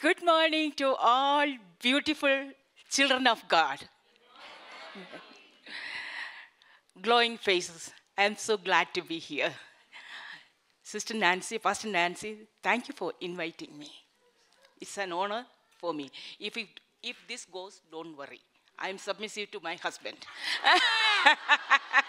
Good morning to all beautiful children of God. Glowing faces. I'm so glad to be here. Sister Nancy, Pastor Nancy, thank you for inviting me. It's an honor for me. If, it, if this goes, don't worry. I'm submissive to my husband.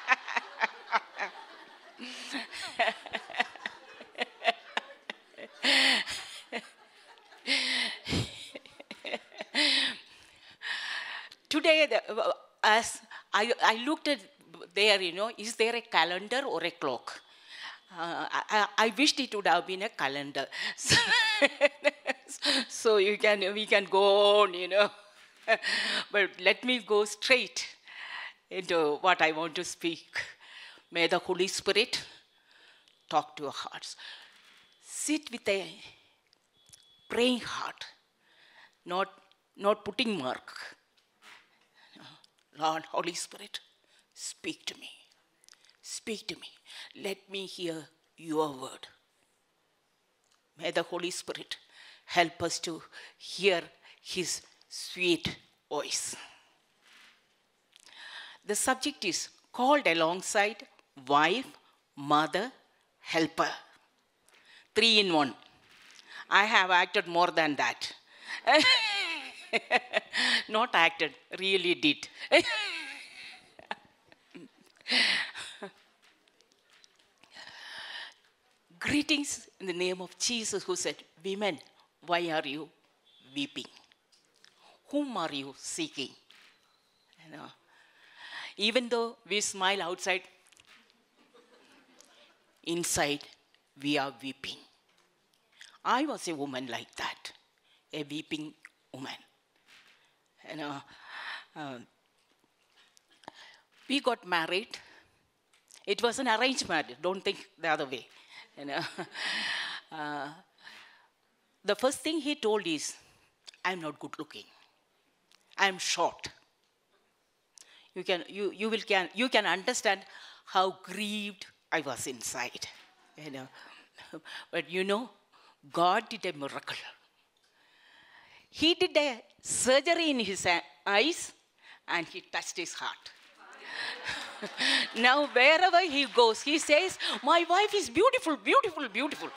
The, uh, as I, I looked at there, you know, is there a calendar or a clock? Uh, I, I wished it would have been a calendar. So, so you can, we can go on, you know. but let me go straight into what I want to speak. May the Holy Spirit talk to your hearts. Sit with a praying heart, not, not putting mark. Lord, Holy Spirit, speak to me. Speak to me. Let me hear your word. May the Holy Spirit help us to hear his sweet voice. The subject is called alongside wife, mother, helper. Three in one. I have acted more than that. Not acted, really did. Greetings in the name of Jesus, who said, Women, why are you weeping? Whom are you seeking? You uh, know, even though we smile outside, inside we are weeping. I was a woman like that, a weeping woman. You know, um, we got married. It was an arranged marriage. Don't think the other way. You know, uh, the first thing he told is, "I'm not good looking. I'm short." You can you you will can you can understand how grieved I was inside. You know, but you know, God did a miracle. He did a surgery in his uh, eyes and he touched his heart. now, wherever he goes, he says, My wife is beautiful, beautiful, beautiful.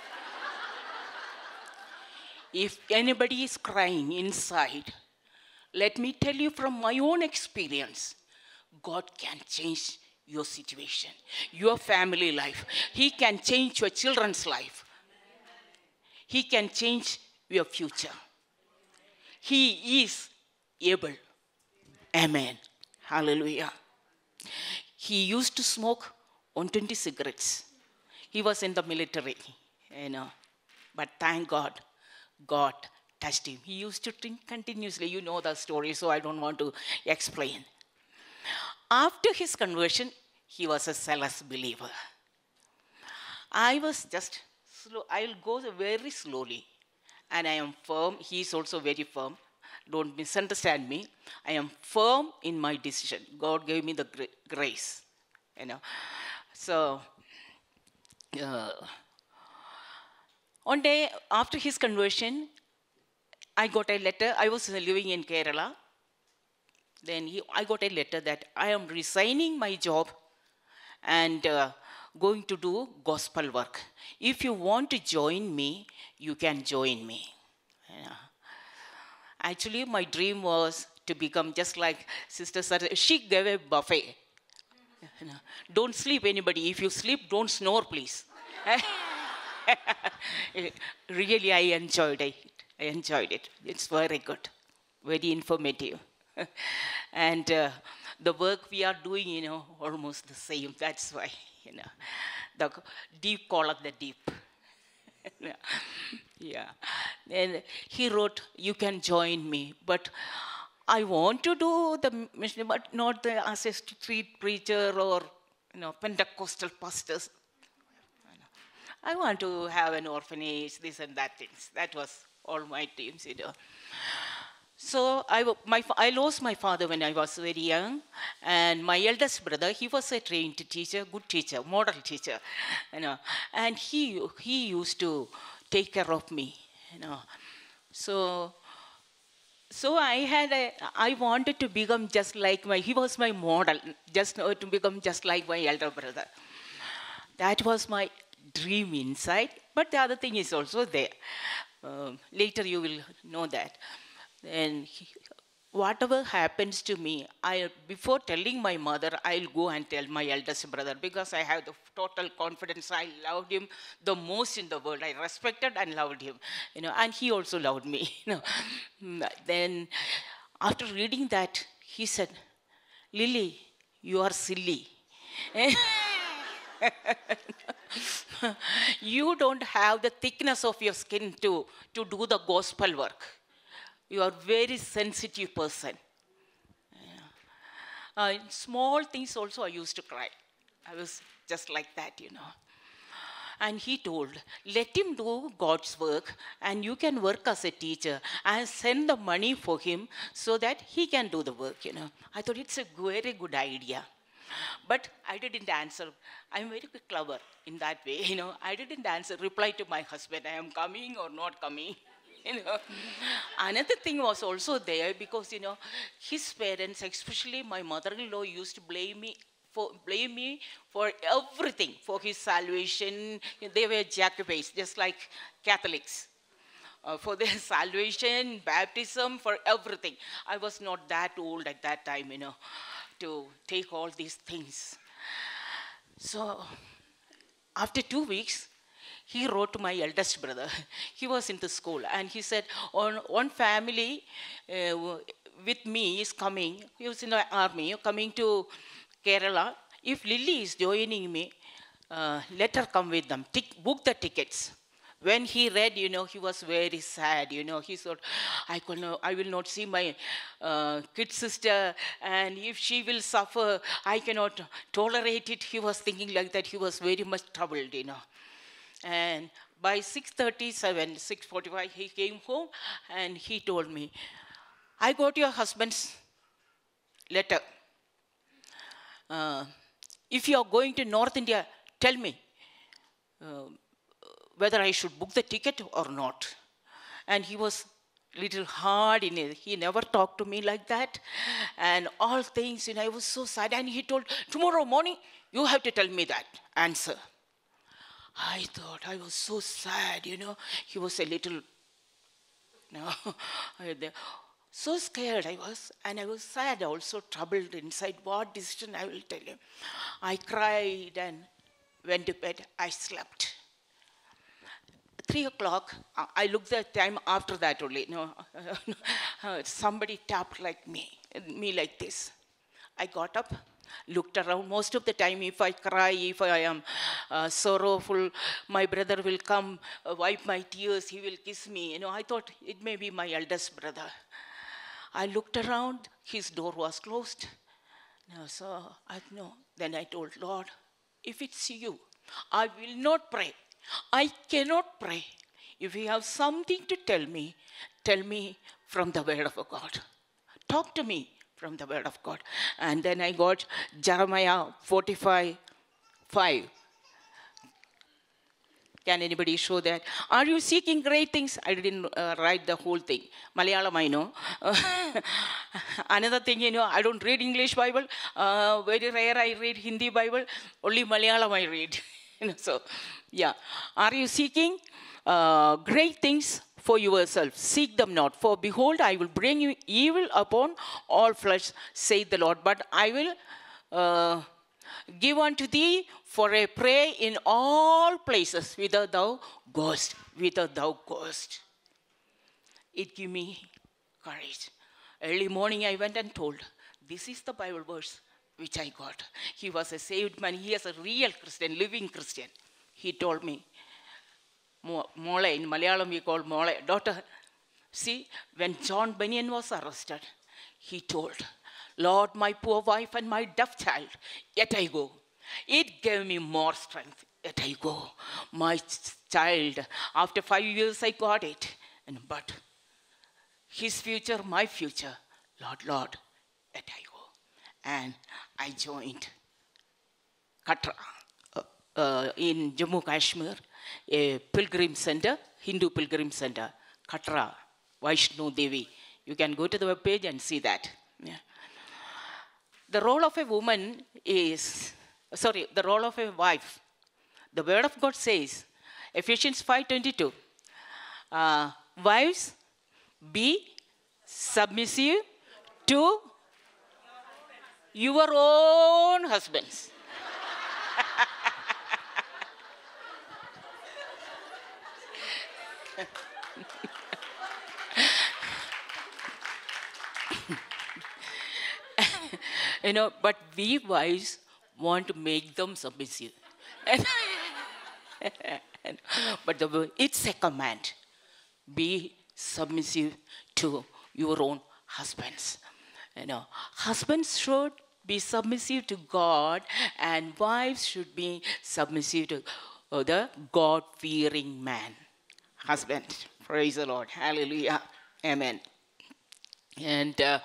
if anybody is crying inside, let me tell you from my own experience God can change your situation, your family life. He can change your children's life. He can change your future. He is able. Amen. Hallelujah. He used to smoke on 20 cigarettes. He was in the military, you know. But thank God, God touched him. He used to drink continuously. You know the story, so I don't want to explain. After his conversion, he was a zealous believer. I was just slow. I'll go very slowly. And I am firm. He is also very firm. Don't misunderstand me. I am firm in my decision. God gave me the grace. You know. So, uh, one day after his conversion, I got a letter. I was living in Kerala. Then he, I got a letter that I am resigning my job and uh, going to do gospel work. If you want to join me, you can join me. Yeah. Actually, my dream was to become just like Sister Sarah. She gave a buffet. Don't sleep, anybody. If you sleep, don't snore, please. really, I enjoyed it. I enjoyed it. It's very good, very informative. and uh, the work we are doing, you know, almost the same. That's why, you know, the deep call of the deep. yeah. And he wrote, You can join me, but I want to do the mission, but not the as a street preacher or you know Pentecostal pastors. I want to have an orphanage, this and that things. That was all my dreams, you know. So I, my, I lost my father when I was very young, and my eldest brother, he was a trained teacher, good teacher, model teacher, you know, and he, he used to take care of me, you know. So, so I had a, I wanted to become just like my, he was my model, just uh, to become just like my elder brother. That was my dream inside, but the other thing is also there. Um, later you will know that. And he, whatever happens to me, I before telling my mother, I'll go and tell my eldest brother because I have the total confidence. I loved him the most in the world. I respected and loved him, you know, and he also loved me. You know, mm, then after reading that, he said, "Lily, you are silly." you don't have the thickness of your skin to, to do the gospel work. You are very sensitive person. Yeah. Uh, in small things also I used to cry. I was just like that, you know. And he told, let him do God's work and you can work as a teacher and send the money for him so that he can do the work, you know. I thought it's a very good idea. But I didn't answer. I'm very clever in that way. You know, I didn't answer, reply to my husband, I am coming or not coming. You know. Another thing was also there because, you know, his parents, especially my mother-in-law, used to blame me for blame me for everything, for his salvation. They were Jacobites, just like Catholics. Uh, for their salvation, baptism, for everything. I was not that old at that time, you know to take all these things. So, after two weeks, he wrote to my eldest brother. He was in the school, and he said, "On one family uh, with me is coming. He was in the army, coming to Kerala. If Lily is joining me, uh, let her come with them. Tick, book the tickets." when he read, you know, he was very sad. You know, he thought, I, could I will not see my uh, kid sister, and if she will suffer, I cannot tolerate it. He was thinking like that. He was very much troubled, you know. And by 6.37, 6.45, he came home, and he told me, I got your husband's letter. Uh, if you are going to North India, tell me. Uh, whether I should book the ticket or not. And he was little hard in it. He never talked to me like that. And all things, you know, I was so sad. And he told, tomorrow morning, you have to tell me that answer. I thought I was so sad, you know. He was a little, know, so scared I was. And I was sad, also troubled inside. What decision I will tell him. I cried and went to bed. I slept three o'clock, I looked at the time after that only. Know, somebody tapped like me, me like this. I got up, looked around. Most of the time, if I cry, if I am uh, sorrowful, my brother will come, uh, wipe my tears, he will kiss me. You know, I thought it may be my eldest brother. I looked around, his door was closed. No, so I know. Then I told Lord, if it's you, I will not pray. I cannot pray. If you have something to tell me, tell me from the word of God. Talk to me from the word of God. And then I got Jeremiah 45 5. Can anybody show that? Are you seeking great things? I didn't uh, write the whole thing. Malayalam, I know. Another thing, you know, I don't read English Bible. Uh, very rare I read Hindi Bible. Only Malayalam I read. so, yeah. Are you seeking uh, great things for yourself? Seek them not. For behold, I will bring you evil upon all flesh, saith the Lord. But I will uh, give unto thee for a prey in all places whither thou goest, whither thou goest. It gave me courage. Early morning, I went and told, This is the Bible verse which I got. He was a saved man. He is a real Christian, living Christian he told me, Mole, in Malayalam we call Mole, daughter, see, when John Bunyan was arrested, he told, Lord, my poor wife and my deaf child, yet I go. It gave me more strength, yet I go. My child, after five years I got it, and but his future, my future, Lord, Lord, yet I go. And I joined Katra uh, in Jammu Kashmir, a pilgrim center, Hindu pilgrim center, Katra. Vaishno Devi. You can go to the web page and see that. The role of a woman is, sorry, the role of a wife. The word of God says, Ephesians 5.22, uh, wives, be submissive to your own husbands. You know, but we wives want to make them submissive. but the, it's a command. Be submissive to your own husbands. You know, husbands should be submissive to God, and wives should be submissive to the God-fearing man. Husband, praise the Lord, Hallelujah, Amen. And uh,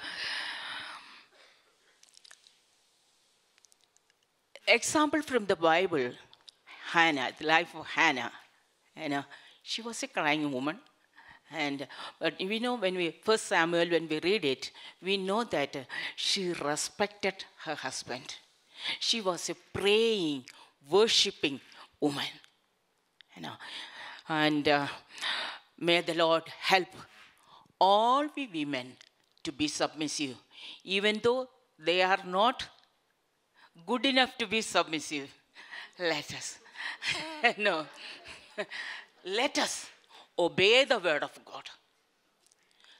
example from the Bible, Hannah, the life of Hannah. You know, she was a crying woman. And but we know when we first Samuel when we read it, we know that uh, she respected her husband. She was a praying, worshiping woman. You know, and uh, may the Lord help all we women to be submissive, even though they are not good enough to be submissive. Let us. no. Let us obey the word of God.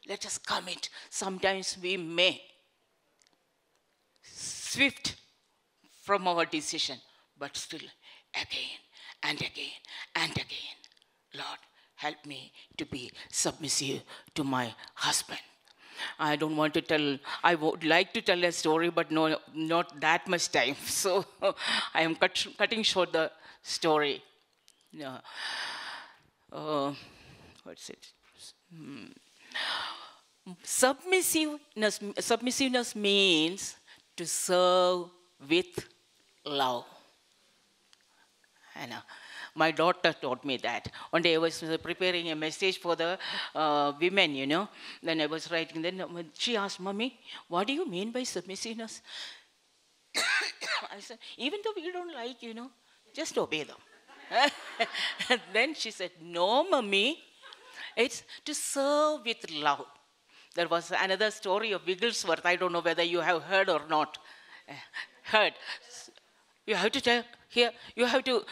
Let us commit. Sometimes we may swift from our decision, but still again and again and again. Lord, help me to be submissive to my husband. I don't want to tell, I would like to tell a story, but no, not that much time. So I am cut, cutting short the story. Yeah. Uh, what's it? Hmm. Submissiveness, submissiveness means to serve with love. And, uh, my daughter taught me that. One day I was preparing a message for the uh, women, you know. Then I was writing. Then she asked, Mommy, what do you mean by submissiveness? I said, even though we don't like, you know, just obey them. And then she said, No, Mommy, it's to serve with love. There was another story of Wigglesworth. I don't know whether you have heard or not. Heard. You have to tell here. You have to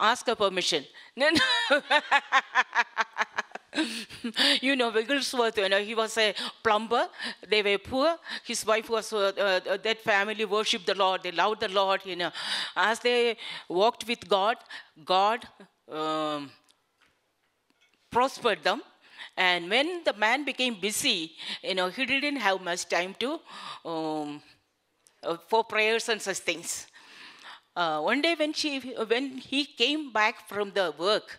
ask her permission. you know, Wigglesworth, you know, he was a plumber. They were poor. His wife was, uh, uh, that family worshiped the Lord. They loved the Lord, you know. As they walked with God, God um, prospered them. And when the man became busy, you know, he didn't have much time to, um, uh, for prayers and such things. Uh, one day when she when he came back from the work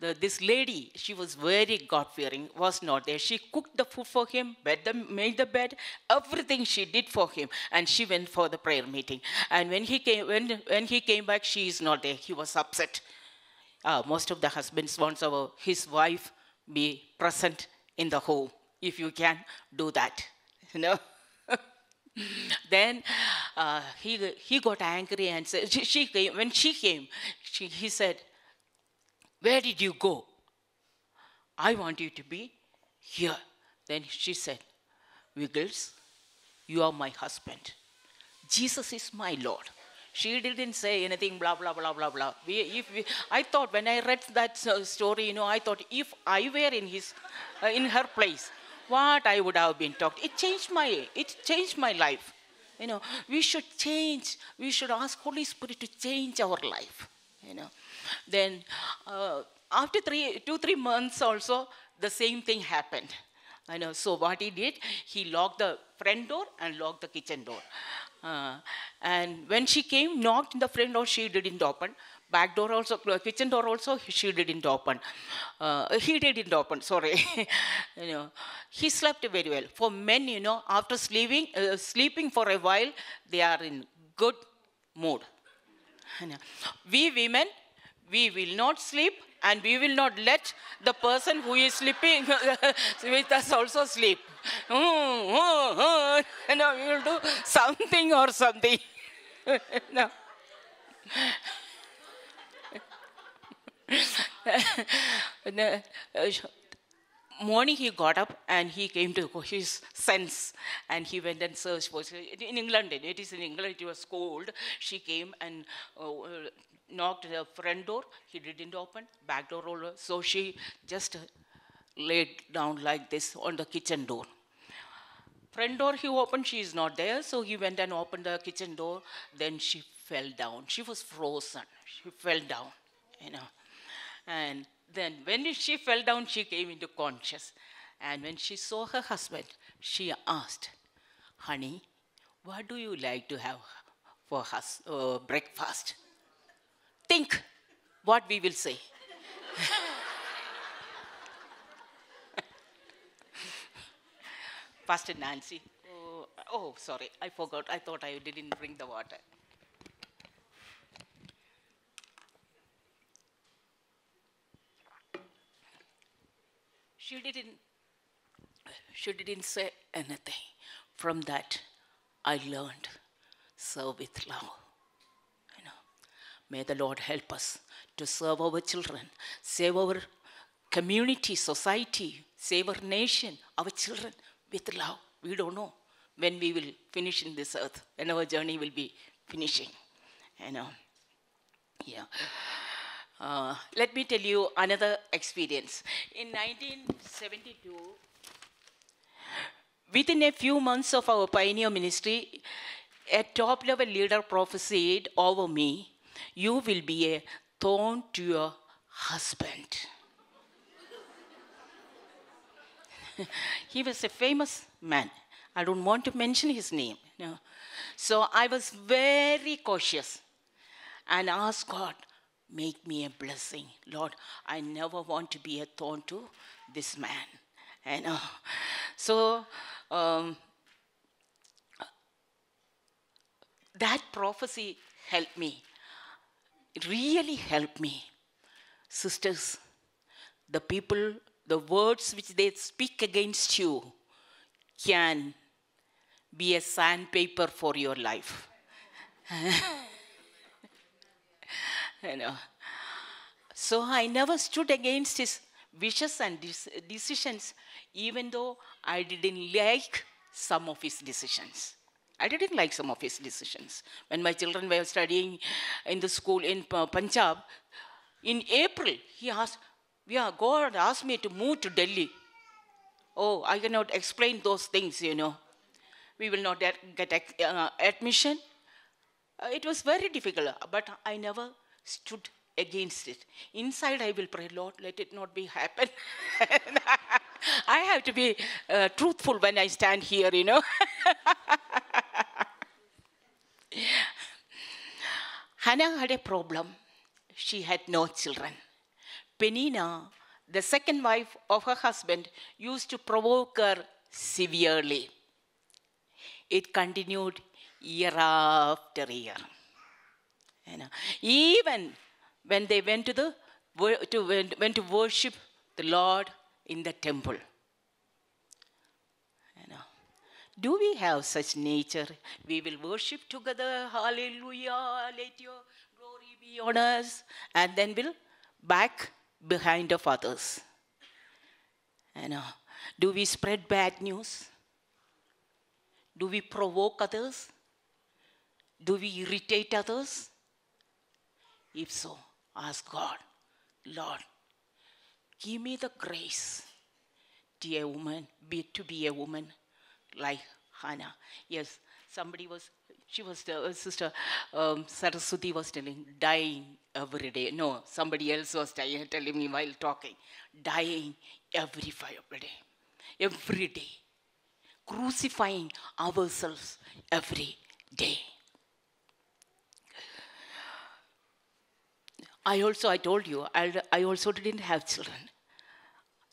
the, this lady she was very god fearing was not there. She cooked the food for him the, made the bed everything she did for him and she went for the prayer meeting. And when he came when when he came back she is not there. He was upset. Uh, most of the husbands wants our his wife be present in the home. If you can do that you know. Then uh, he, he got angry and said, she, came, when she came, she, he said, Where did you go? I want you to be here. Then she said, Wiggles, you are my husband. Jesus is my Lord. She didn't say anything, blah, blah, blah, blah, blah. We, if we, I thought, when I read that story, you know, I thought if I were in, his, uh, in her place, what I would have been taught. It changed my, it changed my life. You know, we should change. We should ask Holy Spirit to change our life. You know, then uh, after three, two, three months also, the same thing happened. I know. So what he did, he locked the front door and locked the kitchen door. Uh, and when she came, knocked in the front door, she didn't open back door also, kitchen door also, she didn't open. Uh, he didn't open, sorry. you know, he slept very well. For men, you know, after sleeping, uh, sleeping for a while, they are in good mood. We women, we will not sleep and we will not let the person who is sleeping with us also sleep. no, we will do something or something. no. morning he got up and he came to his sense and he went and searched for in England. It is in England. It was cold. She came and uh, knocked the front door. He didn't open. Back door roller. So she just laid down like this on the kitchen door. Front door he opened. She is not there. So he went and opened the kitchen door. Then she fell down. She was frozen. She fell down. You know, and then when she fell down, she came into conscious. And when she saw her husband, she asked, Honey, what do you like to have for hus- uh, breakfast? Think what we will say. Pastor Nancy. Oh, oh, sorry, I forgot. I thought I didn't bring the water. She didn't, she didn't say anything. From that, I learned serve with love. You know, may the Lord help us to serve our children, save our community, society, save our nation, our children with love. We don't know when we will finish in this earth, when our journey will be finishing. You know, yeah. Uh, let me tell you another experience. In 1972, within a few months of our pioneer ministry, a top level leader prophesied over me, You will be a thorn to your husband. he was a famous man. I don't want to mention his name. No. So I was very cautious and asked God, make me a blessing. Lord, I never want to be a thorn to this man. And uh, so um, that prophecy helped me. It really helped me. Sisters, the people, the words which they speak against you can be a sandpaper for your life. you know. So I never stood against his wishes and decisions, even though I didn't like some of his decisions. I didn't like some of his decisions. When my children were studying in the school in Punjab, in April, he asked, yeah, God asked me to move to Delhi. Oh, I cannot explain those things, you know. We will not get uh, admission. Uh, it was very difficult, but I never stood against it. Inside, I will pray, Lord, let it not be happen. I have to be uh, truthful when I stand here, you know. Hannah had a problem. She had no children. Penina, the second wife of her husband, used to provoke her severely. It continued year after year. You uh, know, even when they went to the to went, went to worship the Lord in the temple. You uh, know, do we have such nature? We will worship together. Hallelujah! Let your glory be on us, and then we'll back behind of others. You uh, know, do we spread bad news? Do we provoke others? Do we irritate others? If so, ask God, Lord, give me the grace to a woman, be, to be a woman like Hannah. Yes, somebody was, she was, uh, Sister um, Saraswati was telling, dying every day. No, somebody else was dying, telling me while talking, dying every day, every day, crucifying ourselves every day. I also, I told you, I, I also didn't have children.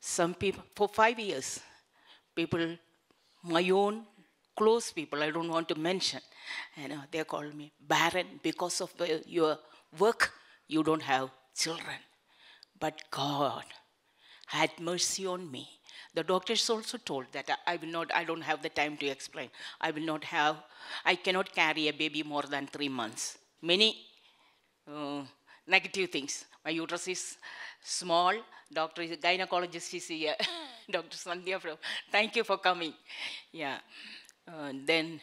Some people, for five years, people, my own close people, I don't want to mention, you know, they called me barren because of the, your work, you don't have children. But God had mercy on me. The doctors also told that I- will not, I don't have the time to explain. I will not have, I cannot carry a baby more than three months. Many uh, negative things. My uterus is small. Doctor is gynecologist is here. Dr. Sandhya from. Thank you for coming. Yeah. Uh, then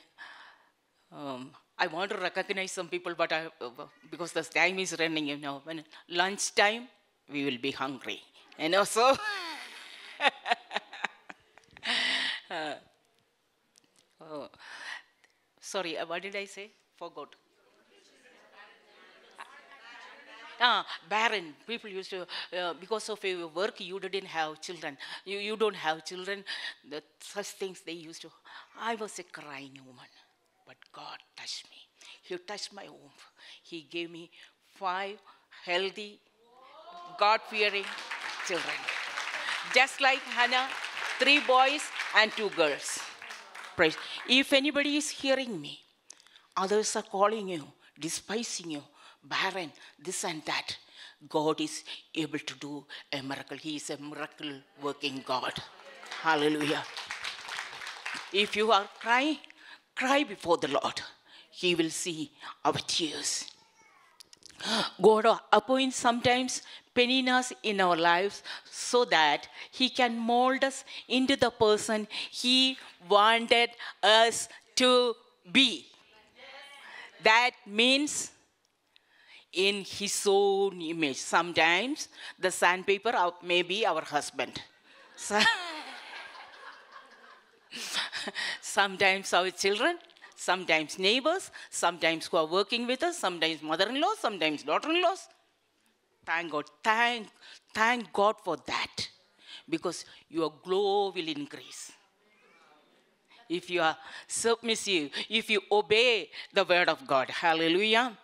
um, I want to recognize some people, but I, uh, because the time is running, you know, when lunchtime we will be hungry, and also. Uh, oh, sorry, uh, what did I say? Forgot. Ah, barren. People used to, uh, because of your work, you didn't have children. You, you don't have children. The, such things they used to. I was a crying woman, but God touched me. He touched my womb. He gave me five healthy, God fearing children. Just like Hannah, three boys and two girls. Praise. If anybody is hearing me, others are calling you, despising you, barren, this and that. God is able to do a miracle. He is a miracle working God. Hallelujah. If you are crying, cry before the Lord. He will see our tears. God appoints sometimes peninas in our lives so that He can mold us into the person He wanted us to be. That means in His own image. Sometimes the sandpaper uh, may be our husband. So- sometimes our children, sometimes neighbors, sometimes who are working with us, sometimes mother-in-law, sometimes daughter-in-laws. Thank God, thank, thank God for that, because your glow will increase. If you are submissive, if you obey the word of God, hallelujah.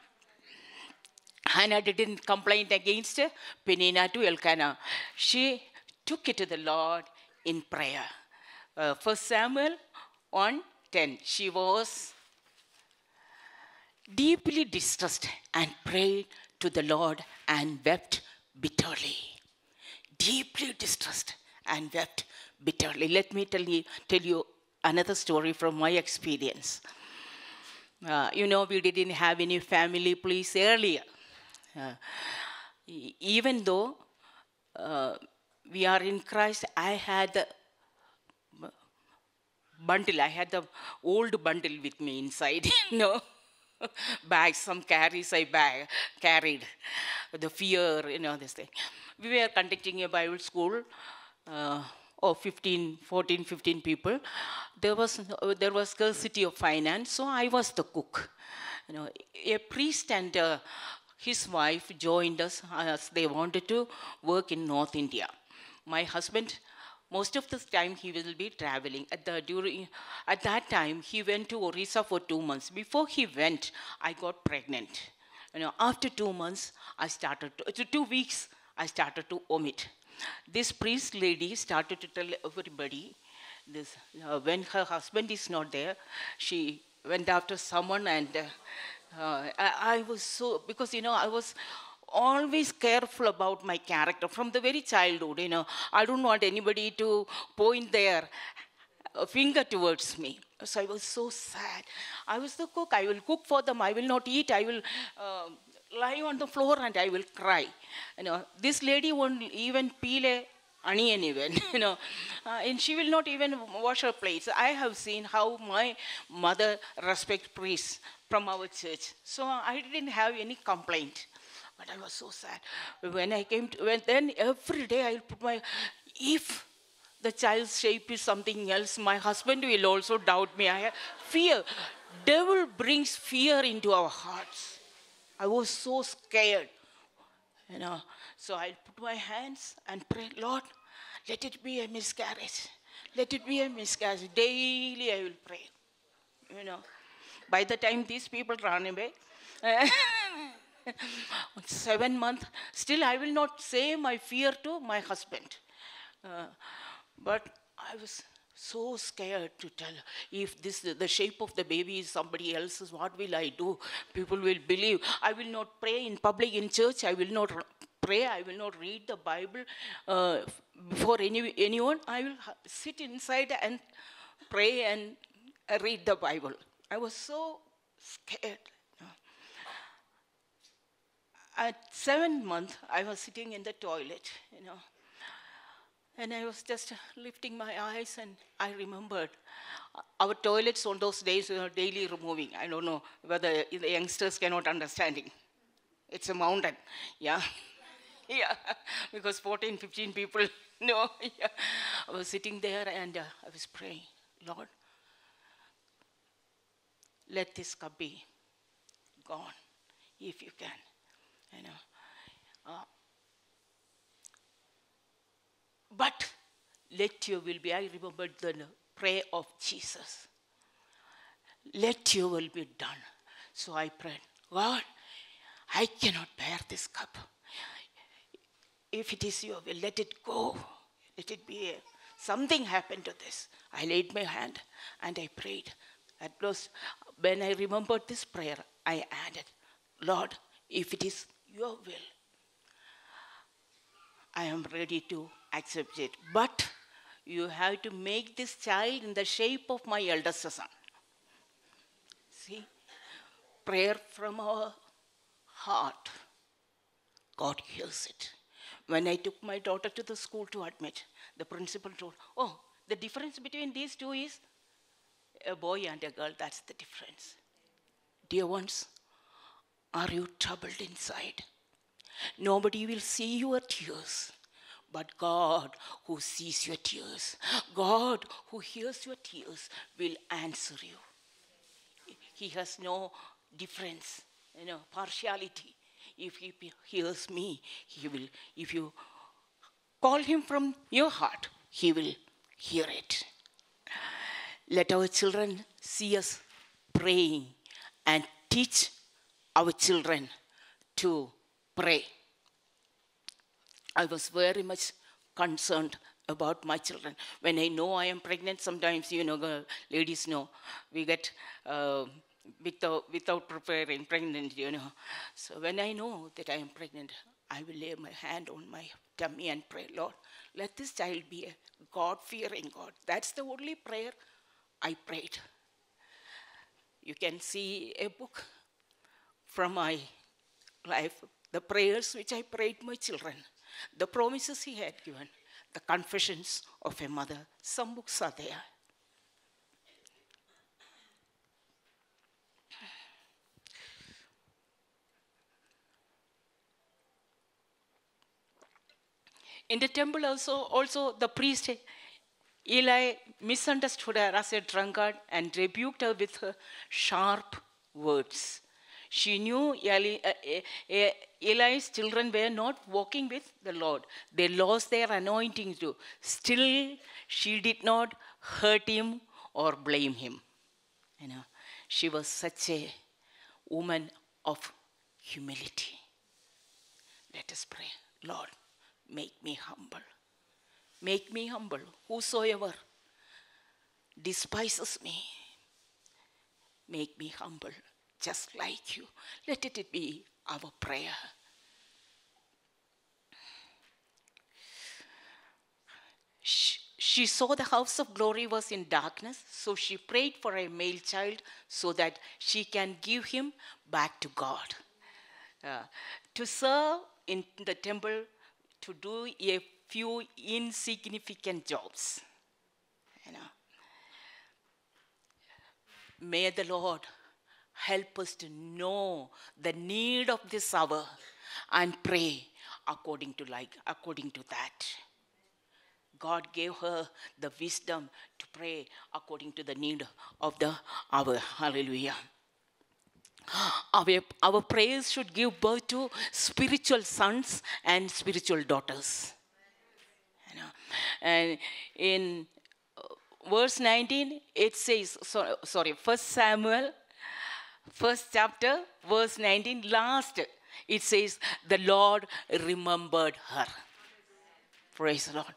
Hannah didn't complain against Penina to Elkanah. She took it to the Lord in prayer. Uh, First Samuel 1 10. She was deeply distressed and prayed to the Lord and wept bitterly. Deeply distressed and wept bitterly. Let me tell you, tell you another story from my experience. Uh, you know, we didn't have any family police earlier. Uh, even though uh, we are in Christ, I had the bundle. I had the old bundle with me inside, you know. Some carries I bag, carried. The fear, you know, this thing. We were conducting a Bible school uh, of 15, 14, 15 people. There was, uh, there was scarcity of finance, so I was the cook. You know, a priest and uh, his wife joined us as they wanted to work in North India. My husband most of the time he will be traveling. At the during at that time he went to orissa for two months. Before he went i got pregnant. You know after two months i started to, two weeks i started to omit this priest lady started to tell everybody this uh, when her husband is not there she went after someone and uh, uh, I, I was so because you know i was always careful about my character from the very childhood you know. I don't want anybody to point their finger towards me. So i was so sad. I was the cook. I will cook for them. I will not eat. I will uh, lie on the floor and i will cry. You know this lady won't even peel a onion even you know uh, and she will not even wash her plates i have seen how my mother respect priests from our church so i didn't have any complaint but I was so sad. When I came to, when then every day I'll put my, if the child's shape is something else, my husband will also doubt me. I have fear. Devil brings fear into our hearts. I was so scared. You know, so I'll put my hands and pray, Lord, let it be a miscarriage. Let it be a miscarriage. Daily I will pray. You know, by the time these people run away, seven months, still I will not say my fear to my husband. Uh, but I was so scared to tell if this the shape of the baby is somebody else's what will i do people will believe i will not pray in public in church i will not pray. I will not read the Bible uh, before any, anyone. I will sit inside and pray and read the Bible. I was so scared. At seven months, I was sitting in the toilet, you know, and I was just lifting my eyes, and I remembered uh, our toilets on those days were daily removing. I don't know whether the youngsters cannot understand it. It's a mountain, yeah. yeah, because 14, 15 people know. Yeah. I was sitting there and uh, I was praying, Lord, let this cup be gone, if you can. You know. Uh, but let your will be. I remembered the prayer of Jesus. Let your will be done. So I prayed, God, I cannot bear this cup. If it is your will, let it go. Let it be. Something happened to this. I laid my hand and I prayed. At close, when I remembered this prayer, I added, Lord, if it is your will, I am ready to accept it. But you have to make this child in the shape of my eldest son. See, prayer from our heart, God hears it. When I took my daughter to the school to admit, the principal told, Oh, the difference between these two is a boy and a girl. That's the difference. Dear ones, are you troubled inside? Nobody will see your tears, but God, who sees your tears, God, who hears your tears, will answer you. He has no difference, you know, partiality. If he hears me, he will. If you call him from your heart, he will hear it. Let our children see us praying and teach our children to pray. I was very much concerned about my children. When I know I am pregnant, sometimes, you know, ladies know, we get uh, without, without preparing pregnant, you know. So when I know that I am pregnant, I will lay my hand on my tummy and pray, Lord, let this child be a God fearing God. That's the only prayer I prayed. You can see a book from my life, the prayers which I prayed my children, the promises he had given, the confessions of a mother. Some books are there. In the temple also, also the priest Eli misunderstood her as a drunkard and rebuked her with her sharp words. She knew Eli, uh, uh, Eli's children were not walking with the Lord. They lost their anointing too. Still, she did not hurt him or blame him. You know, she was such a woman of humility. Let us pray. Lord, make me humble. Make me humble. Whosoever despises me, make me humble, just like you. Let it be our prayer. She saw the house of glory was in darkness, so she prayed for a male child so that she can give him back to God. Uh, to serve in the temple, to do a few insignificant jobs. You know. May the Lord help us to know the need of this hour and pray according to like according to that. God gave her the wisdom to pray according to the need of the hour. Hallelujah. Our, our prayers should give birth to spiritual sons and spiritual daughters. And in uh, verse 19, it says, so, sorry, First Samuel, first chapter, verse 19, last, it says, the Lord remembered her. Praise the Lord.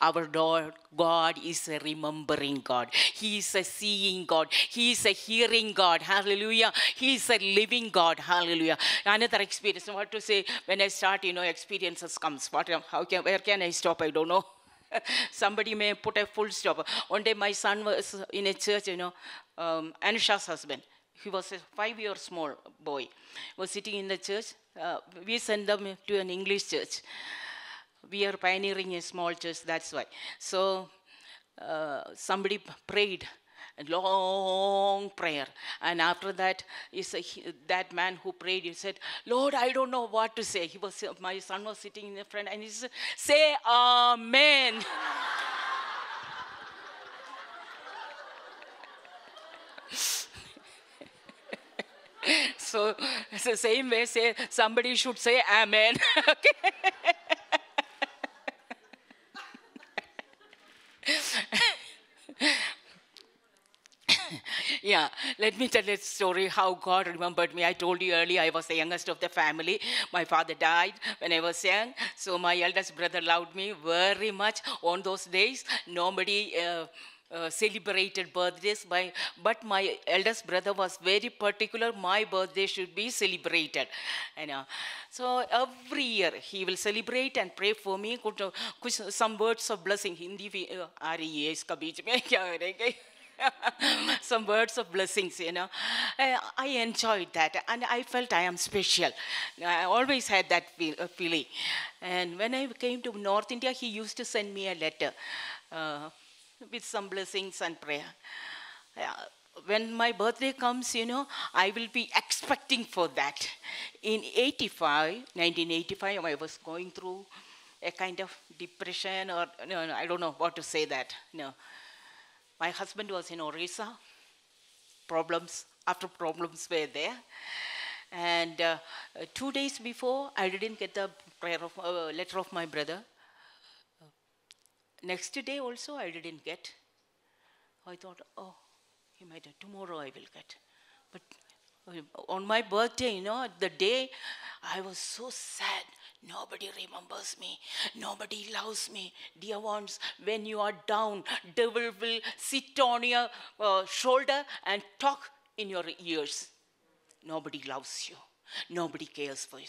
Our Lord God is a remembering God. He is a seeing God. He is a hearing God. Hallelujah. He is a living God. Hallelujah. Another experience. What to say when I start, you know, experiences comes. What, how can, where can I stop? I don't know. Somebody may put a full stop. One day my son was in a church, you know, um, Anusha's husband. He was a five year small boy. Was sitting in the church. Uh, we sent them to an English church we are pioneering a small church, that's why. So uh, somebody prayed a long prayer. And after that is that man who prayed he said lord i don't know what to say. He was my son was sitting in the front and he said say amen. So it's the same way say somebody should say amen. Okay yeah, let me tell a story how God remembered me. I told you earlier I was the youngest of the family. My father died when I was young, so my eldest brother loved me very much. On those days, nobody. Uh, uh, celebrated birthdays by but my eldest brother was very particular my birthday should be celebrated you know so every year he will celebrate and pray for me some words of blessing hindi some words of blessings, you know. I, I, enjoyed that and I felt I am special. I always had that feel, uh, feeling. And when I came to North India, he used to send me a letter uh, with some blessings and prayer. Uh, when my birthday comes, you know, I will be expecting for that. In 85, 1985, I was going through a kind of depression or, no, no, I don't know what to say that, no. My husband was in Orissa. Problems after problems were there. And uh, two days before, I didn't get the of, uh, letter of my brother. Next day also, I didn't get. I thought, oh, he might have, tomorrow I will get. But uh, on my birthday, you know, the day, I was so sad. Nobody remembers me. Nobody loves me. Dear ones, when you are down, devil will sit on your uh, shoulder and talk in your ears. Nobody loves you. Nobody cares for you.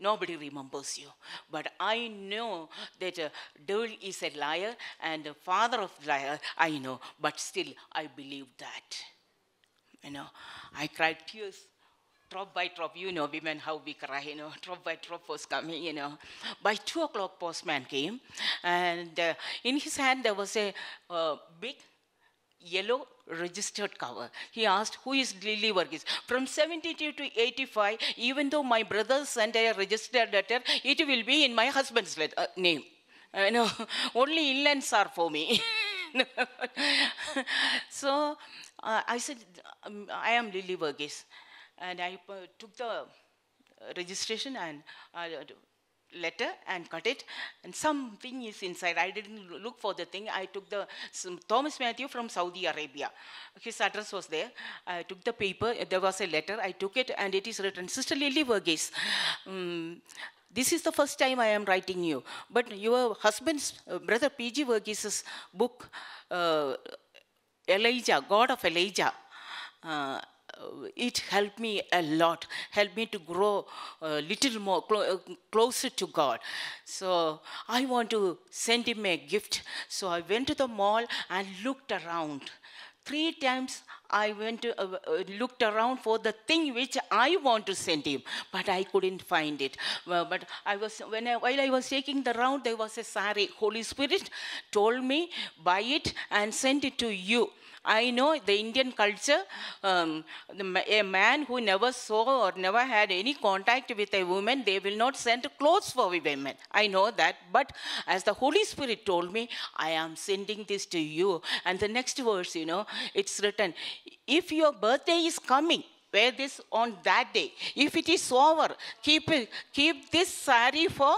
Nobody remembers you. But I know that uh, devil is a liar and the father of liar, I know. But still, I believe that. You know, I cried tears drop by drop, you know, women how we cry, you know, drop by drop was coming, you know. By two o'clock, postman came, and uh, in his hand there was a uh, big yellow registered cover. He asked, who is Lilly Vargis? From 72 to 85, even though my brother sent a registered letter, it will be in my husband's letter, uh, name. I know, only inlands are for me. so uh, I said, um, I am Lilly Vargis and I uh, took the uh, registration and uh, letter and cut it. And something is inside. I didn't look for the thing. I took the thomas matthew from saudi arabia. His address was there. I took the paper. There was a letter. I took it and it is written sister Lilly Vargis um, this is the first time I am writing you. But your husband's uh, brother P.G. Vargis's book, uh, Elijah, God of Elijah, uh, uh, it helped me a lot, helped me to grow a little more clo uh, closer to God. So I want to send him a gift. So I went to the mall and looked around. Three times I went to, uh, uh, looked around for the thing which I want to send him, but I couldn't find it. Well, but I was when I, while I was taking the round, there was a sari. Holy Spirit told me buy it and send it to you. I know the Indian culture, um, the, a man who never saw or never had any contact with a woman, they will not send clothes for women. I know that. But as the Holy Spirit told me, I am sending this to you. And the next verse, you know, it's written, if your birthday is coming, wear this on that day. If it is over, keep, keep this sari for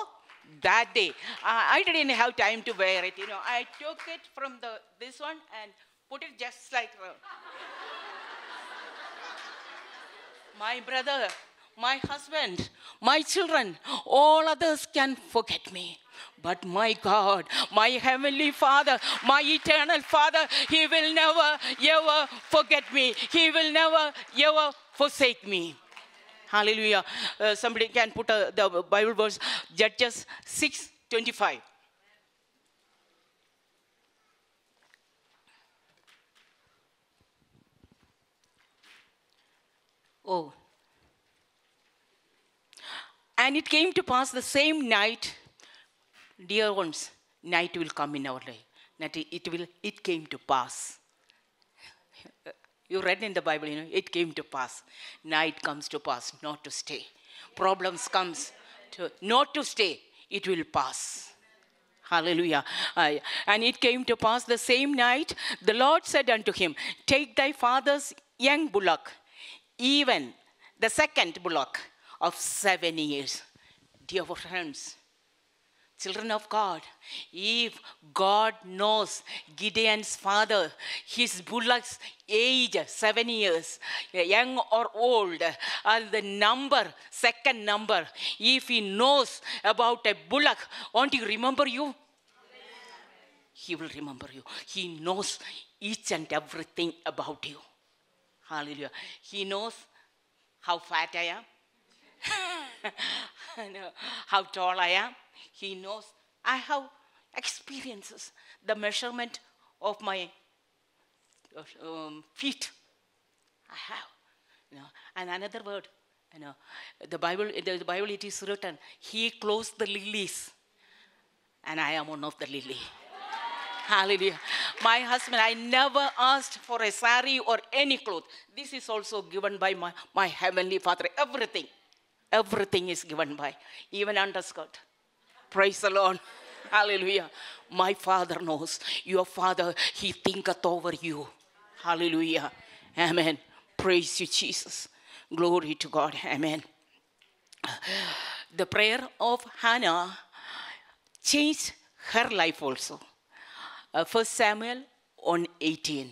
that day. Uh, I didn't have time to wear it, you know. I took it from the this one and Put it just like my brother, my husband, my children, all others can forget me. But my God, my heavenly Father, my eternal Father, He will never, ever forget me. He will never, ever forsake me. Hallelujah. Uh, somebody can put uh, the Bible verse, Judges 6 25. Oh. And it came to pass the same night, dear ones, night will come in our life. That it will, it came to pass. You read in the Bible, you know, it came to pass. Night comes to pass, not to stay. Problems comes to not to stay. It will pass. Hallelujah. And it came to pass the same night, the Lord said unto him, Take thy father's young bullock, even the second bullock of seven years. Dear friends, children of God, if God knows Gideon's father, his bullock's age, seven years, young or old, and the number, second number, if he knows about a bullock, won't he remember you? He will remember you. He knows each and everything about you. Hallelujah. He knows how fat I am, how tall I am. He knows I have experiences, the measurement of my um, feet. I have. You know, and another word, you know, the Bible, in the Bible it is written, He clothes the lilies, and I am one of the lily. Hallelujah. My husband, I never asked for a sari or any cloth. This is also given by my, my heavenly Father. Everything. Everything is given by, even underskirt. Praise the Lord. Hallelujah. My Father knows. Your Father, He thinketh over you. Hallelujah. Amen. Praise you, Jesus. Glory to God. Amen. The prayer of Hannah changed her life also. Uh, First Samuel on 18.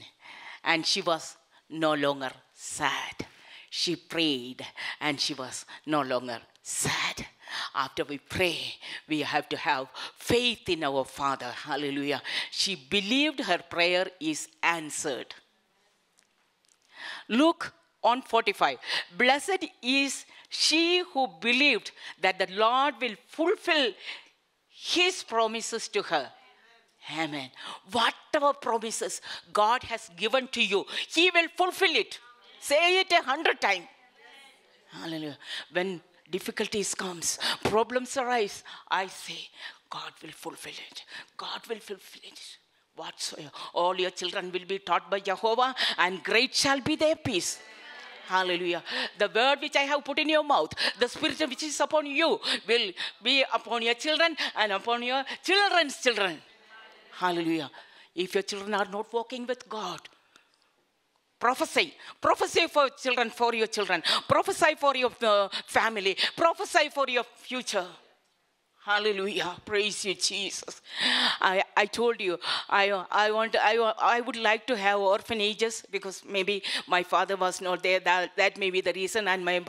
And she was no longer sad. She prayed and she was no longer sad. After we pray, we have to have faith in our Father. Hallelujah. She believed her prayer is answered. Luke on 45. Blessed is she who believed that the Lord will fulfill his promises to her. Amen. Whatever promises God has given to you, He will fulfill it. Say it a hundred times. Hallelujah. When difficulties comes, problems arise, I say, God will fulfill it. God will fulfill it. Whatsoever. All your children will be taught by Jehovah, and great shall be their peace. Hallelujah. The word which I have put in your mouth, the spirit which is upon you, will be upon your children and upon your children's children. Hallelujah. If your children are not walking with God, prophesy. Prophesy for children, for your children. Prophesy for your uh, family. Prophesy for your future. Hallelujah. Praise you, Jesus. I, I told you, I, I, want, I, I would like to have orphanages because maybe my father was not there. That, that may be the reason. And my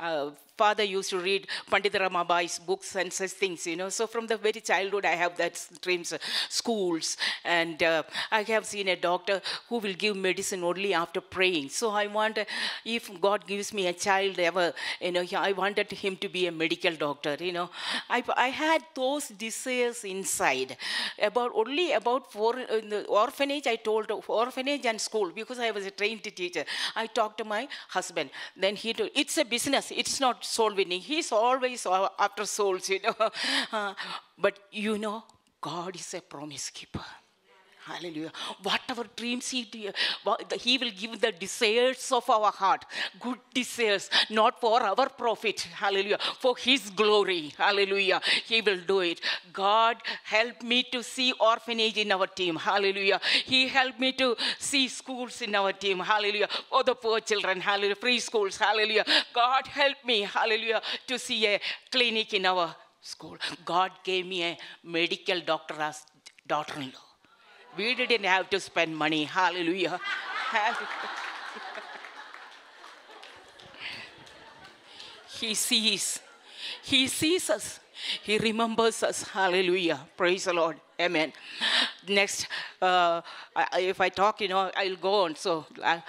uh, father used to read Pandit Ramabai's books and such things, you know. So from the very childhood, I have that dreams, uh, schools. And uh, I have seen a doctor who will give medicine only after praying. So I want, uh, if God gives me a child ever, you know, I wanted him to be a medical doctor, you know. I, I had those desires inside. About only about four, in the orphanage, I told orphanage and school because I was a trained teacher. I talked to my husband. Then he told, it's a business. It's not soul winning. He's always after souls, you know. But you know, God is a promise keeper. Hallelujah. Whatever dreams uh, he, he will give the desires of our heart, good desires, not for our profit. Hallelujah. For his glory. Hallelujah. He will do it. God help me to see orphanage in our team. Hallelujah. He helped me to see schools in our team. Hallelujah. For the poor children. Hallelujah. Free schools. Hallelujah. God help me. Hallelujah. To see a clinic in our school. God gave me a medical doctor as daughter-in-law. We didn't have to spend money. Hallelujah. he sees. He sees us. He remembers us. Hallelujah. Praise the Lord. Amen. Next, uh, if I talk, you know, I'll go on. So uh,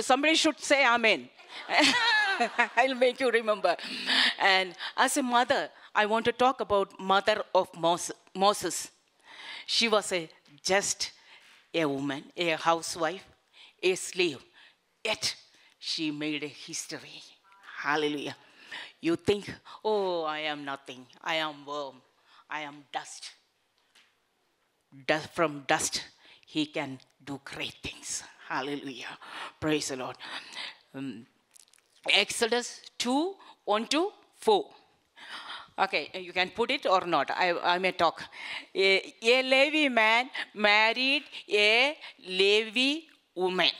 somebody should say Amen. I'll make you remember. And as a mother, I want to talk about mother of Moses. She was a just a woman, a housewife, a slave. Yet she made a history. Hallelujah. You think, oh, I am nothing. I am worm. I am dust. dust from dust, he can do great things. Hallelujah. Praise the Lord. Um, Exodus 2 1 to 4. Okay, uh, you can put it or not. I, I may talk. A, a Levi man married a Levi woman.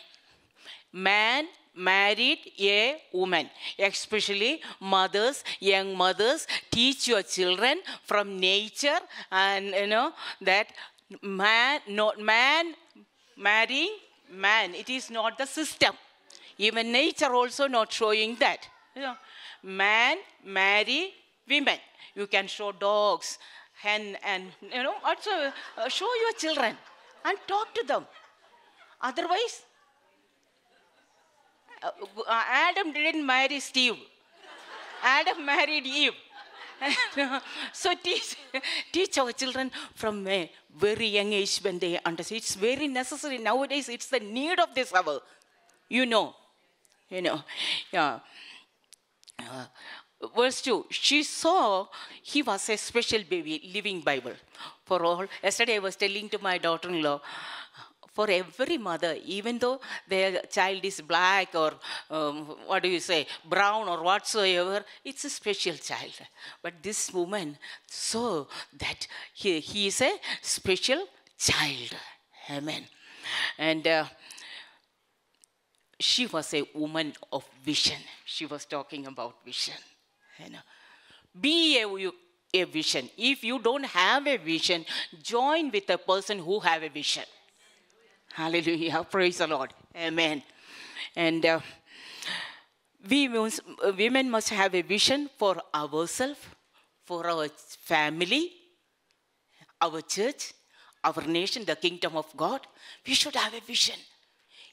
Man married a woman. Especially mothers, young mothers, teach your children from nature and you know that man, not man marrying man. It is not the system. Even nature also not showing that. You know, man marry women. You can show dogs, hen, and you know, also uh, show your children and talk to them. Otherwise, uh, uh Adam didn't marry Steve. Adam married Eve. so teach, teach our children from a very young age when they understand. It's very necessary. Nowadays, it's the need of this hour. You know. You know. Yeah. Uh, verse 2 she saw he was a special baby living bible. For all yesterday i was telling to my daughter-in-law for every mother even though their child is black or um, what do you say brown or whatsoever it's a special child. But this woman saw that he, he is a special child. Amen. And uh, she was a woman of vision. She was talking about vision know. Be a, a vision. If you don't have a vision, join with a person who have a vision. Hallelujah. Praise the Lord. Amen. And uh, we must, women must have a vision for ourselves, for our family, our church, our nation, the kingdom of God. We should have a vision.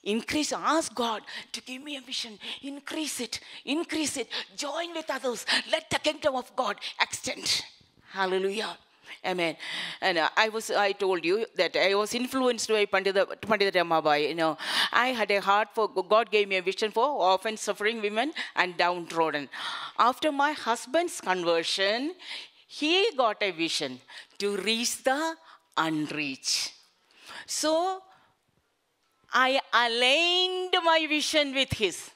Increase, ask God to give me a vision. Increase it, increase it. Join with others. Let the kingdom of God extend. Hallelujah. Amen. And uh, I was, I told you that I was influenced by Pandita, Pandita Ramabai. You know, I had a heart for, God gave me a vision for orphan suffering women and downtrodden. After my husband's conversion, he got a vision to reach the unreached. So I aligned my vision with His.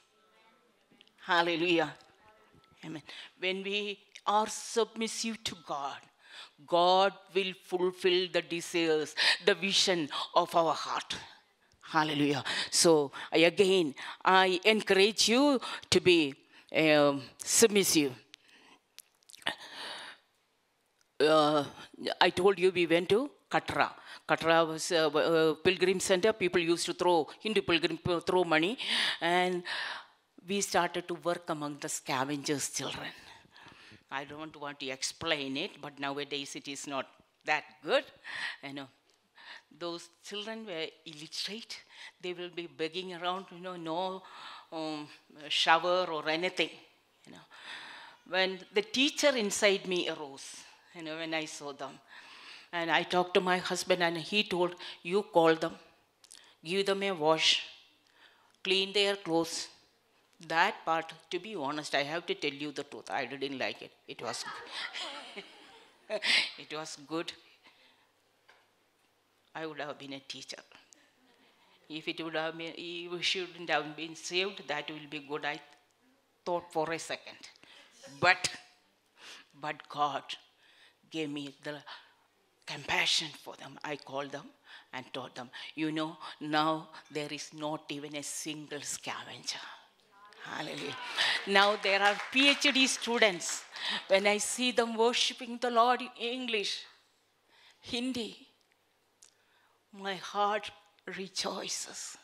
Hallelujah. Amen. When we are submissive to God, God will fulfill the desires, the vision of our heart. Hallelujah. So, again, I encourage you to be um, submissive. Uh, I told you we went to Katra. Katra was a, a pilgrim center. People used to throw, Hindu pilgrim throw money. And we started to work among the scavengers' children. I don't want to explain it, but nowadays it is not that good. You know, those children were illiterate. They will be begging around, you know, no um, shower or anything. You know, when the teacher inside me arose, you know, when I saw them, and I talked to my husband, and he told, You call them, give them a wash, clean their clothes. That part, to be honest, I have to tell you the truth. I didn't like it. It was, it was good. I would have been a teacher. If it would have been, if shouldn't have been saved, that will be good. I thought for a second. But, but God gave me the compassion for them. I called them and told them, you know, now there is not even a single scavenger. Hallelujah. Now there are PhD students. When I see them worshiping the Lord in English, Hindi, my heart rejoices.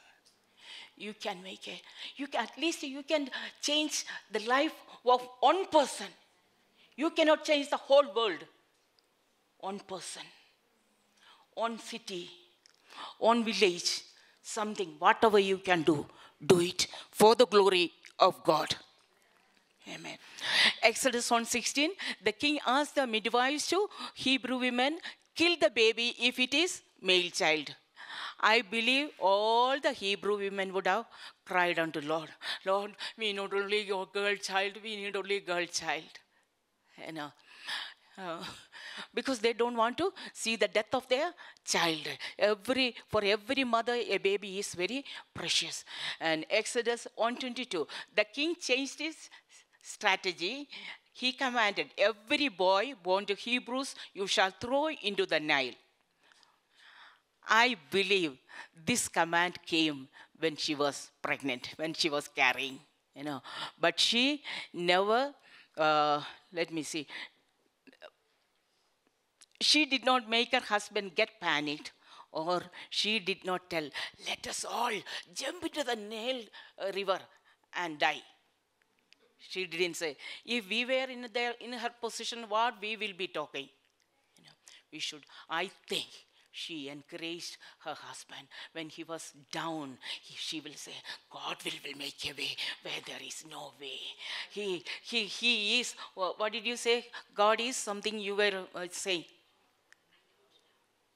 You can make a, you can, at least you can change the life of one person. You cannot change the whole world. One person, one city, one village, something, whatever you can do, do it for the glory of God. Amen. Exodus 1:16, the king asked the midwives to Hebrew women, kill the baby if it is male child. I believe all the Hebrew women would have cried unto Lord, Lord, we need only your girl child, we need only girl child. You know, uh, because they don't want to see the death of their child. Every for every mother, a baby is very precious. And Exodus 122, the king changed his strategy. He commanded every boy born to Hebrews, you shall throw into the Nile. I believe this command came when she was pregnant, when she was carrying, you know. But she never, uh, let me see, she did not make her husband get panicked or she did not tell, let us all jump into the Nile uh, river and die. She didn't say, if we were in, their, in her position, what we will be talking. You know, we should, I think, she encouraged her husband when he was down he, she will say god will, will make a way where there is no way he he he is what did you say god is something you were uh, saying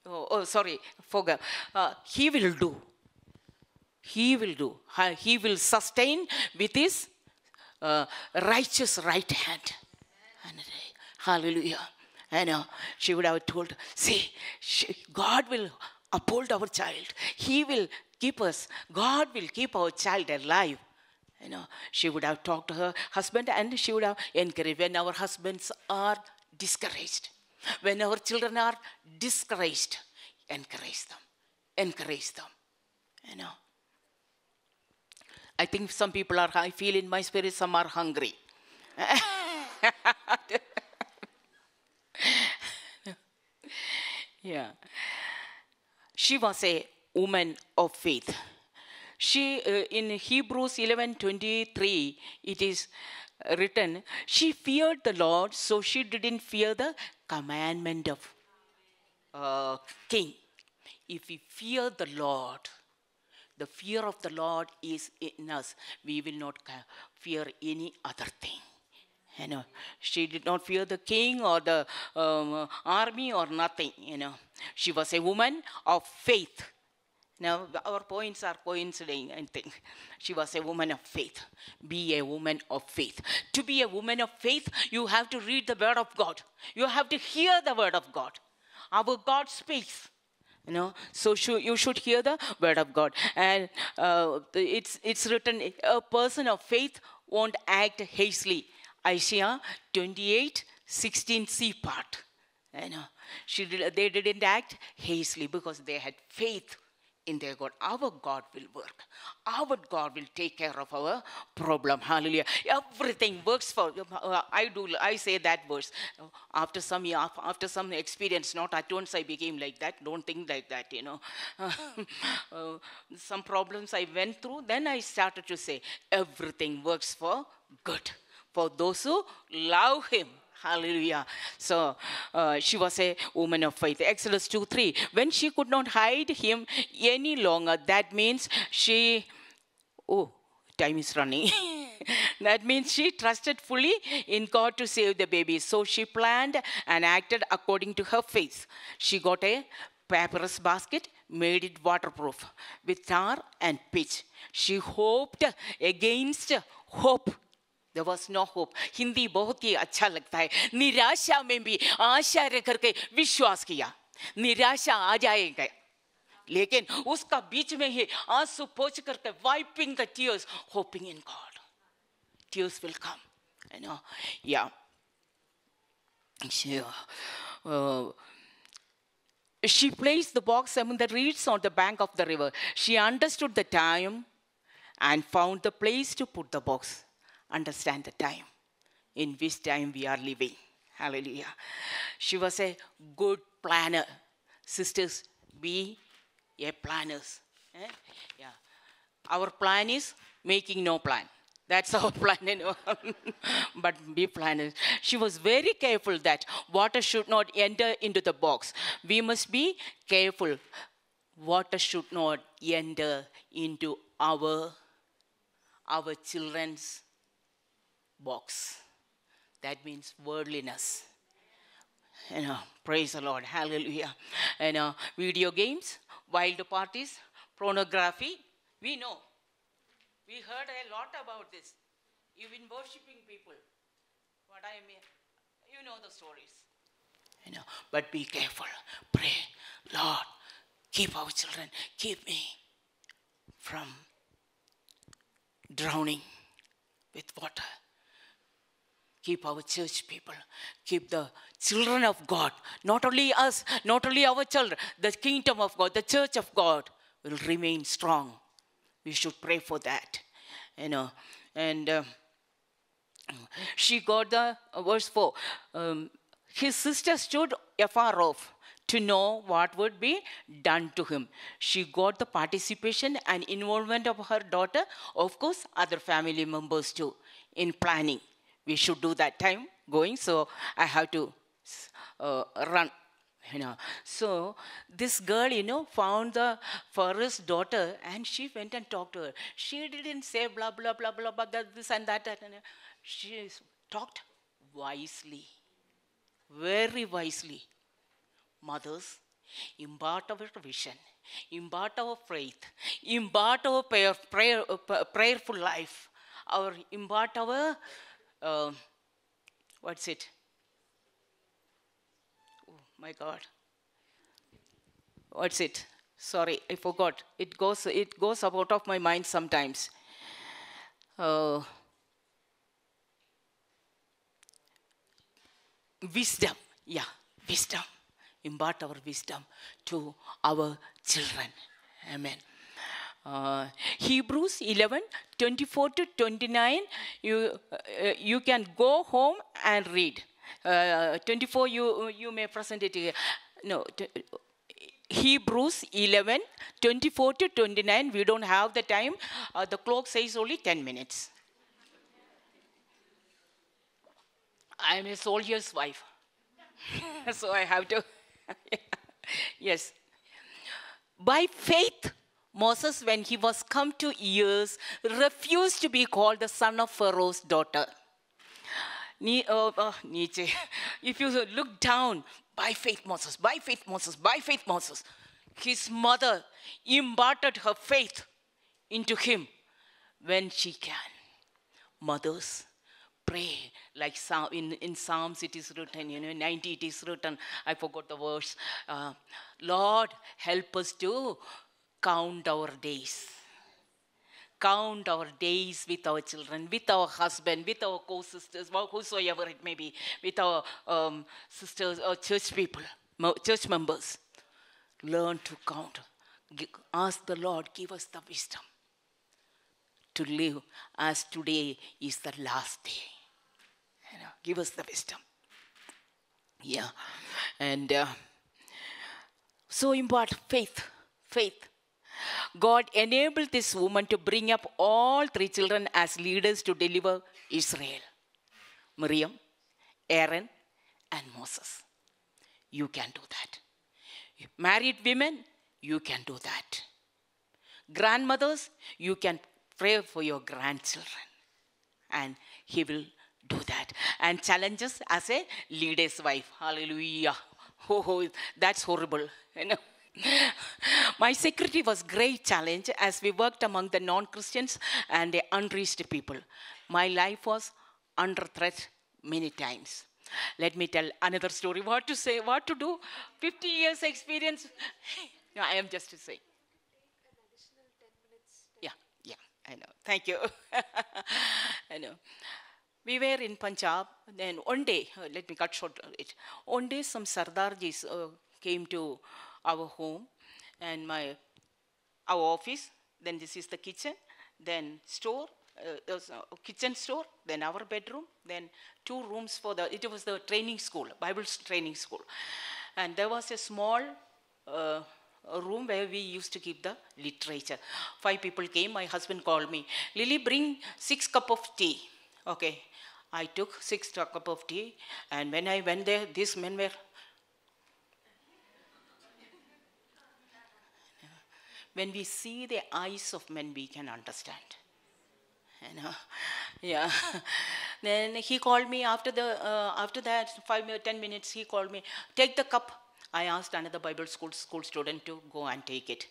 oh, oh sorry forgot uh, he will do he will do he will sustain with his uh, righteous right hand hallelujah and uh, she would have told, see, she, God will uphold our child. He will keep us. God will keep our child alive. You know, she would have talked to her husband and she would have encouraged when our husbands are discouraged. When our children are discouraged, encourage them. Encourage them. You know. I think some people are, I feel in my spirit, some are hungry. yeah. She was a woman of faith. She, uh, in Hebrews 11:23, it is written, she feared the Lord, so she didn't fear the commandment of uh, king. If we fear the Lord, the fear of the Lord is in us. We will not fear any other thing. You know, she did not fear the king or the um, army or nothing. You know, she was a woman of faith. Now, our points are coinciding, I think. She was a woman of faith. Be a woman of faith. To be a woman of faith, you have to read the Word of God. You have to hear the Word of God. Our God speaks. You know, so you should hear the Word of God. And uh, it's, it's written, a person of faith won't act hastily. Isaiah 28, 16c part. You know, she they didn't act hastily because they had faith in their God. Our God will work. Our God will take care of our problem. Hallelujah. Everything works for. Uh, I do. I say that verse after some after some experience. Not at once I became like that. Don't think like that. You know, uh, some problems I went through. Then I started to say everything works for good for those who love him. Hallelujah. So uh, she was a woman of faith. Exodus 2 3. When she could not hide him any longer, that means she, oh, time is running. that means she trusted fully in God to save the baby. So she planned and acted according to her faith. She got a papyrus basket, made it waterproof with tar and pitch. She hoped against hope there was no hope. Hindi बहुत ही अच्छा लगता है निराशा में भी आशा रह करके विश्वास किया निराशा आ जाएगा लेकिन उसका बीच में ही आंसू पोछ करके wiping the tears hopping in God tears will come you know yeah she, uh, she placed the box among the reeds on the bank of the river she understood the time and found the place to put the box understand the time in which time we are living. Hallelujah. She was a good planner. Sisters, be a planners. Eh? Yeah. Our plan is making no plan. That's our plan, you know. but be planners. She was very careful that water should not enter into the box. We must be careful. Water should not enter into our our children's box. That means worldliness. You know, praise the Lord, hallelujah. And uh, video games, wild parties, pornography, we know. We heard a lot about this. You've been worshipping people. What I mean, you know the stories. You know, but be careful. Pray, Lord, keep our children, keep me from drowning with water. Keep our church people, keep the children of God, not only us, not only our children, the kingdom of God, the church of God will remain strong. We should pray for that, you know. And uh, she got the uh, verse 4. Um, his sister stood afar off to know what would be done to him. She got the participation and involvement of her daughter, of course, other family members too, in planning. We should do that time going, so I have to uh, run. You know, so this girl, you know, found the Pharaoh's daughter, and she went and talked to her. She didn't say blah blah blah blah blah that, this and that. And she talked wisely, very wisely mothers, impart our vision, impart our faith, impart our prayer, prayer, uh, prayerful life, our impart our, uh, what's it? Oh my God. What's it? Sorry, I forgot. It goes, it goes out of my mind sometimes. Uh, wisdom. Yeah, wisdom impart our wisdom to our children. Amen. Uh, Hebrews 11 24 to 29, you, uh, you can go home and read. Uh, 24, you, you may present it here. No, Hebrews 11 24 to 29, we don't have the time. Uh, the clock says only 10 minutes. I'm a soldier's wife, so I have to. yes. By faith, Moses, when he was come to years, refused to be called the son of Pharaoh's daughter. Uh, uh. If you look down, by faith, Moses, by faith, Moses, by faith, Moses, his mother imparted her faith into him when she can. Mothers, pray like in, in psalms it is written you know 90 it is written i forgot the verse uh, lord help us to count our days count our days with our children with our husband with our co-sisters whosoever it may be with our um, sisters or church people church members learn to count ask the lord give us the wisdom to live as today is the last day you know, give us the wisdom. Yeah. And uh, so important faith. Faith. God enabled this woman to bring up all three children as leaders to deliver Israel Miriam, Aaron, and Moses. You can do that. Married women, you can do that. Grandmothers, you can pray for your grandchildren, and He will do that. And challenges as a leader's wife. Hallelujah. Oh that's horrible. You know. My security was great challenge as we worked among the non-Christians and the unreached people. My life was under threat many times. Let me tell another story. What to say, what to do. 50 years experience. no, I am just to say. Yeah, yeah, I know. Thank you. I know. We were in Punjab, then one day, uh, let me cut short it. One day, some Sardarjis uh, came to our home and my our office. Then this is the kitchen, then store, uh, kitchen store, then our bedroom, then two rooms for the. It was the training school, Bible training school, and there was a small uh, room where we used to keep the literature. Five people came. My husband called me, Lilly, bring six cup of tea. Okay. I took six cup of tea, and when I went there, these men were when we see the eyes of men, we can understand. You know, yeah. then he called me after the uh, after that five ten minutes. He called me, take the cup. I asked another Bible school school student to go and take it.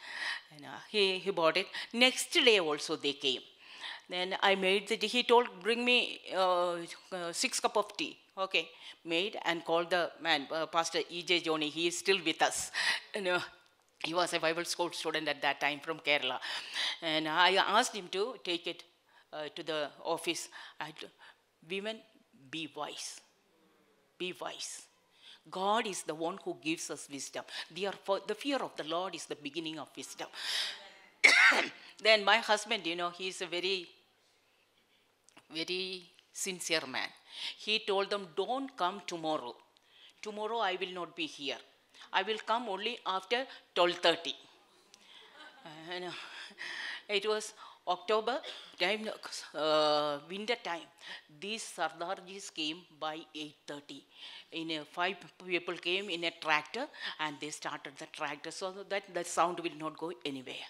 And uh, he he bought it. Next day also they came. Then I made the he told bring me uh, uh, six cup of tea. Okay, made and called the man uh, Pastor E.J. Joni. He is still with us. You know, he was a Bible school student at that time from Kerala. And I asked him to take it uh, to the office. I, women, be wise. Be wise. God is the one who gives us wisdom. Therefore, the fear of the Lord is the beginning of wisdom. then my husband, you know, he is a very, very sincere man. He told them, don't come tomorrow. Tomorrow I will not be here. I will come only after 12.30. Uh, it was October time, uh, winter time. These Sardarjis came by 8.30 in a five people came in a tractor and they started the tractor so that the sound will not go anywhere.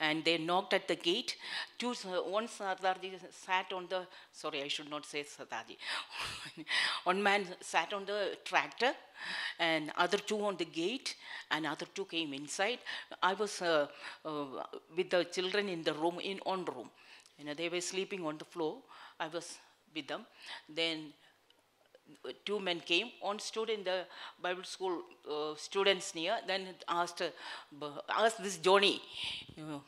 And they knocked at the gate. Two, one Sardarji sat on the, sorry, I should not say Sardarji. one man sat on the tractor and other two on the gate and other two came inside. I was uh, uh, with the children in the room, in on room. You know, they were sleeping on the floor. I was with them. Then two men came. One stood in the Bible school uh, students near, then asked, uh, asked this Johnny, uh,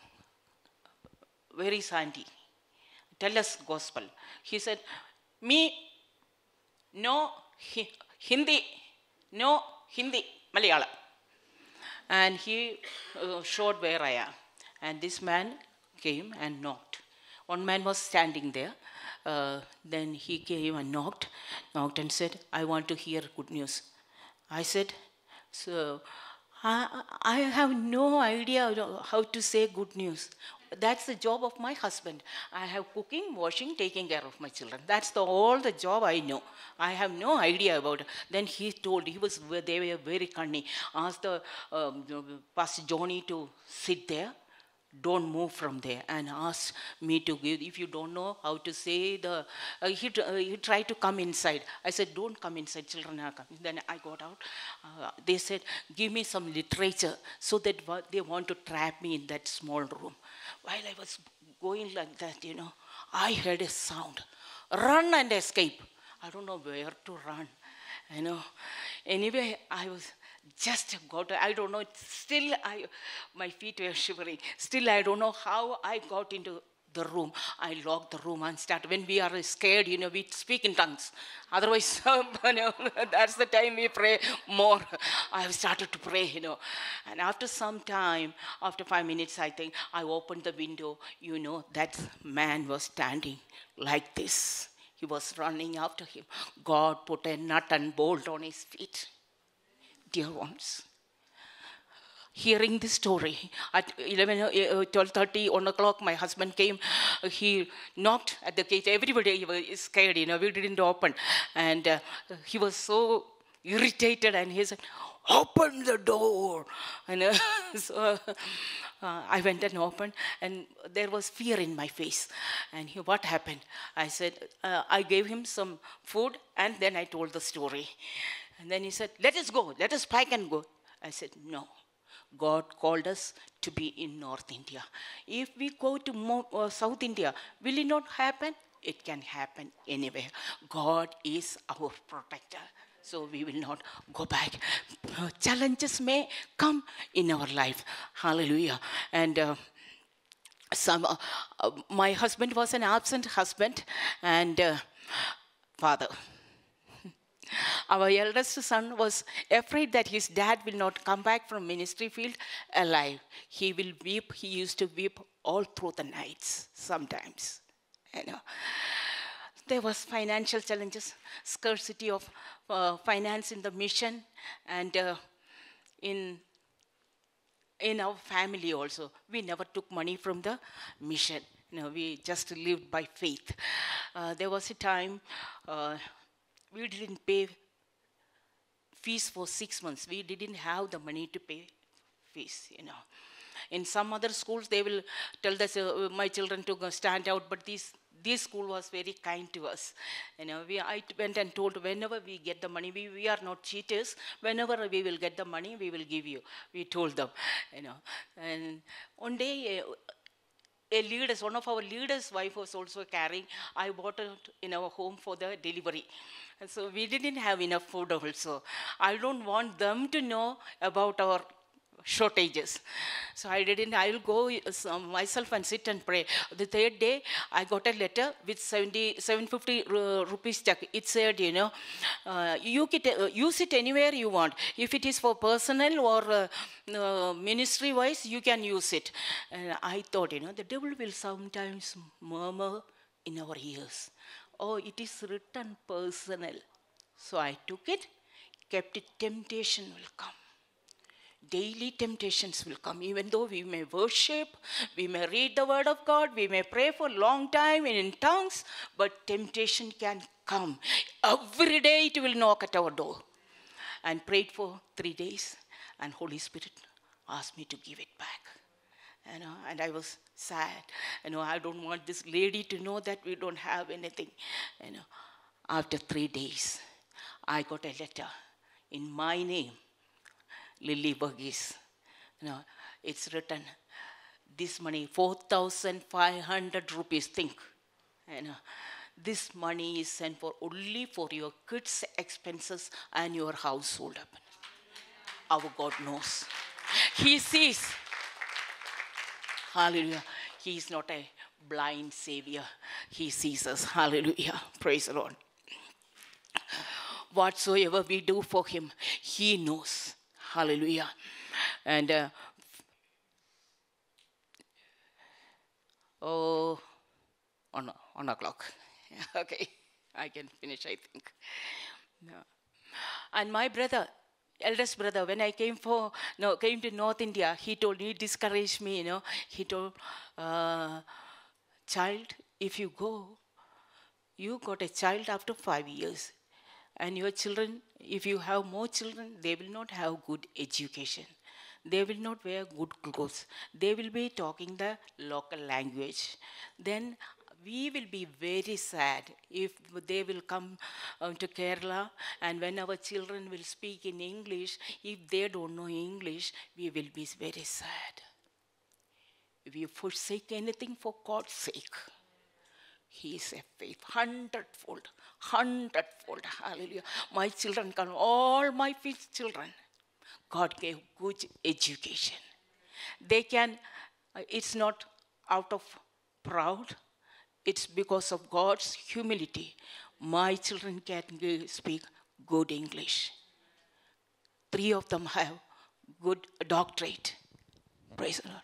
where is auntie? Tell us gospel. He said, me, no Hindi, no Hindi, Malayalam. And he uh, showed where I am. And this man came and knocked. One man was standing there uh, then he came and knocked, knocked and said, I want to hear good news. I said, so I, I have no idea how to say good news. That's the job of my husband. I have cooking, washing, taking care of my children. That's the, all the job I know. I have no idea about it. Then he told, he was, they were very cunning. Asked the um, Pastor Johnny to sit there don't move from there and ask me to give if you don't know how to say the uh, he, uh, he tried to come inside i said don't come inside children are coming then i got out uh, they said give me some literature so that they want to trap me in that small room while i was going like that you know i heard a sound. Run and escape. I don't know where to run you know. Anyway i was just got, I don't know, still I, my feet were shivering. Still I don't know how I got into the room. I lock the room and start. When we are scared, you know, we speak in tongues. Otherwise, you know, that's the time we pray more. I have started to pray, you know. And after some time, after five minutes, I think, I opened the window. You know, that man was standing like this. He was running after him. God put a nut and bolt on his feet dear ones. Hearing this story at 11, uh, 12.30, 1 o'clock, my husband came. He knocked at the gate. Everybody was scared, you know, we didn't open. And uh, he was so irritated and he said, open the door. And uh, so uh, I went and opened, and there was fear in my face. And he, what happened? I said, uh, I gave him some food, and then I told the story. And then he said, Let us go, let us pack and go. I said, No. God called us to be in North India. If we go to uh, South India, will it not happen? It can happen anywhere. God is our protector. So we will not go back. Uh, challenges may come in our life. Hallelujah. And uh, some, uh, uh, my husband was an absent husband and uh, father. Our eldest son was afraid that his dad will not come back from ministry field alive. He will weep. He used to weep all through the nights sometimes. You know. There was financial challenges, scarcity of uh, finance in the mission, and uh, in in our family also, we never took money from the mission. No, we just lived by faith. Uh, there was a time uh, we didn't pay fees for six months. We didn't have the money to pay fees, you know. In some other schools, they will tell us, uh, my children to stand out, but this this school was very kind to us. You know, we, I went and told whenever we get the money, we, we are not cheaters. Whenever we will get the money, we will give you. We told them, you know. And one day, uh, a leader's, one of our leaders' wife was also carrying. I bought it in our home for the delivery. And so we didn't have enough food also. I don't want them to know about our shortages. So I didn't, I will go uh, myself and sit and pray. The third day, I got a letter with 70, 750 uh, rupees check. It said, you know, uh, you can uh, use it anywhere you want. If it is for personal or uh, uh, ministry wise, you can use it. And I thought, you know, the devil will sometimes murmur in our ears. Oh, it is written personal. So I took it, kept it, temptation will come daily temptations will come. Even though we may worship, we may read the word of God, we may pray for a long time in tongues, but temptation can come. Every day it will knock at our door. And prayed for three days, and Holy Spirit asked me to give it back. You know, and I was sad. You know, I don't want this lady to know that we don't have anything. You know, after three days, I got a letter in my name Lilly Vargis. You know, it's written, this money, 4,500 rupees, think. You know, this money is sent for only for your kids' expenses and your household. Our God knows. He sees. Hallelujah. He is not a blind savior. He sees us. Hallelujah. Praise the Lord. Whatsoever we do for him, he knows. Hallelujah. And uh, oh, on, on o'clock. okay, I can finish, I think. No. And my brother, eldest brother, when I came for no came to North India, he told me, discouraged me, you know. He told, uh, child, if you go, you got a child after five years and your children, if you have more children, they will not have good education. They will not wear good clothes. They will be talking the local language. Then we will be very sad if they will come uh, to Kerala and when our children will speak in English, if they don't know English, we will be very sad. We forsake anything for God's sake, he is a faith, hundredfold, hundredfold. Hallelujah. My children come, all my children. God gave good education. They can, uh, it's not out of proud, it's because of God's humility. My children can speak good English. Three of them have good doctorate. Praise the Lord.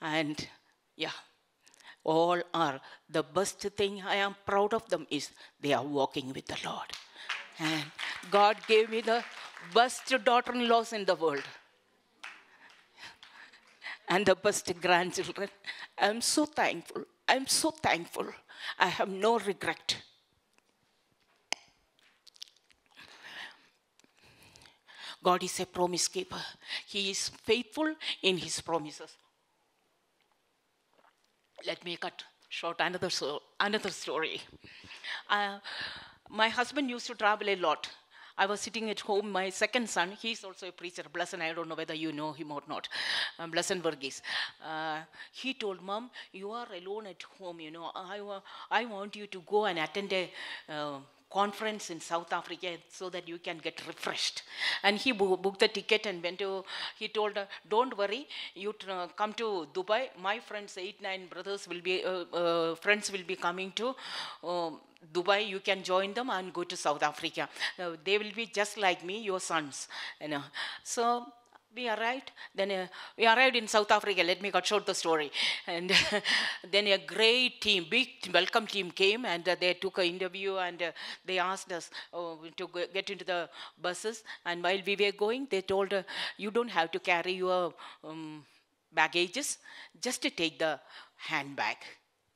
And yeah all are. The best thing I am proud of them is they are walking with the Lord. And God gave me the best daughter in laws in the world and the best grandchildren. I'm so thankful. I'm so thankful. I have no regret. God is a promise keeper. He is faithful in his promises let me cut short another, so, another story. Uh, my husband used to travel a lot. I was sitting at home, my second son, he's also a preacher, Blessed, I don't know whether you know him or not, um, Blessed Vargis. Uh, he told, Mom, you are alone at home, you know, I, I want you to go and attend a uh, conference in South Africa so that you can get refreshed. And he booked the ticket and went to, he told her, don't worry, you uh, come to Dubai. My friends, eight, nine brothers will be, uh, uh, friends will be coming to um, Dubai. You can join them and go to South Africa. Uh, they will be just like me, your sons. You know. So we arrived. Then uh, we arrived in South Africa. Let me cut short the story. And then a great team, big welcome team came and uh, they took an interview and uh, they asked us uh, to get into the buses. And while we were going, they told, uh, you don't have to carry your um, baggages, just to take the handbag.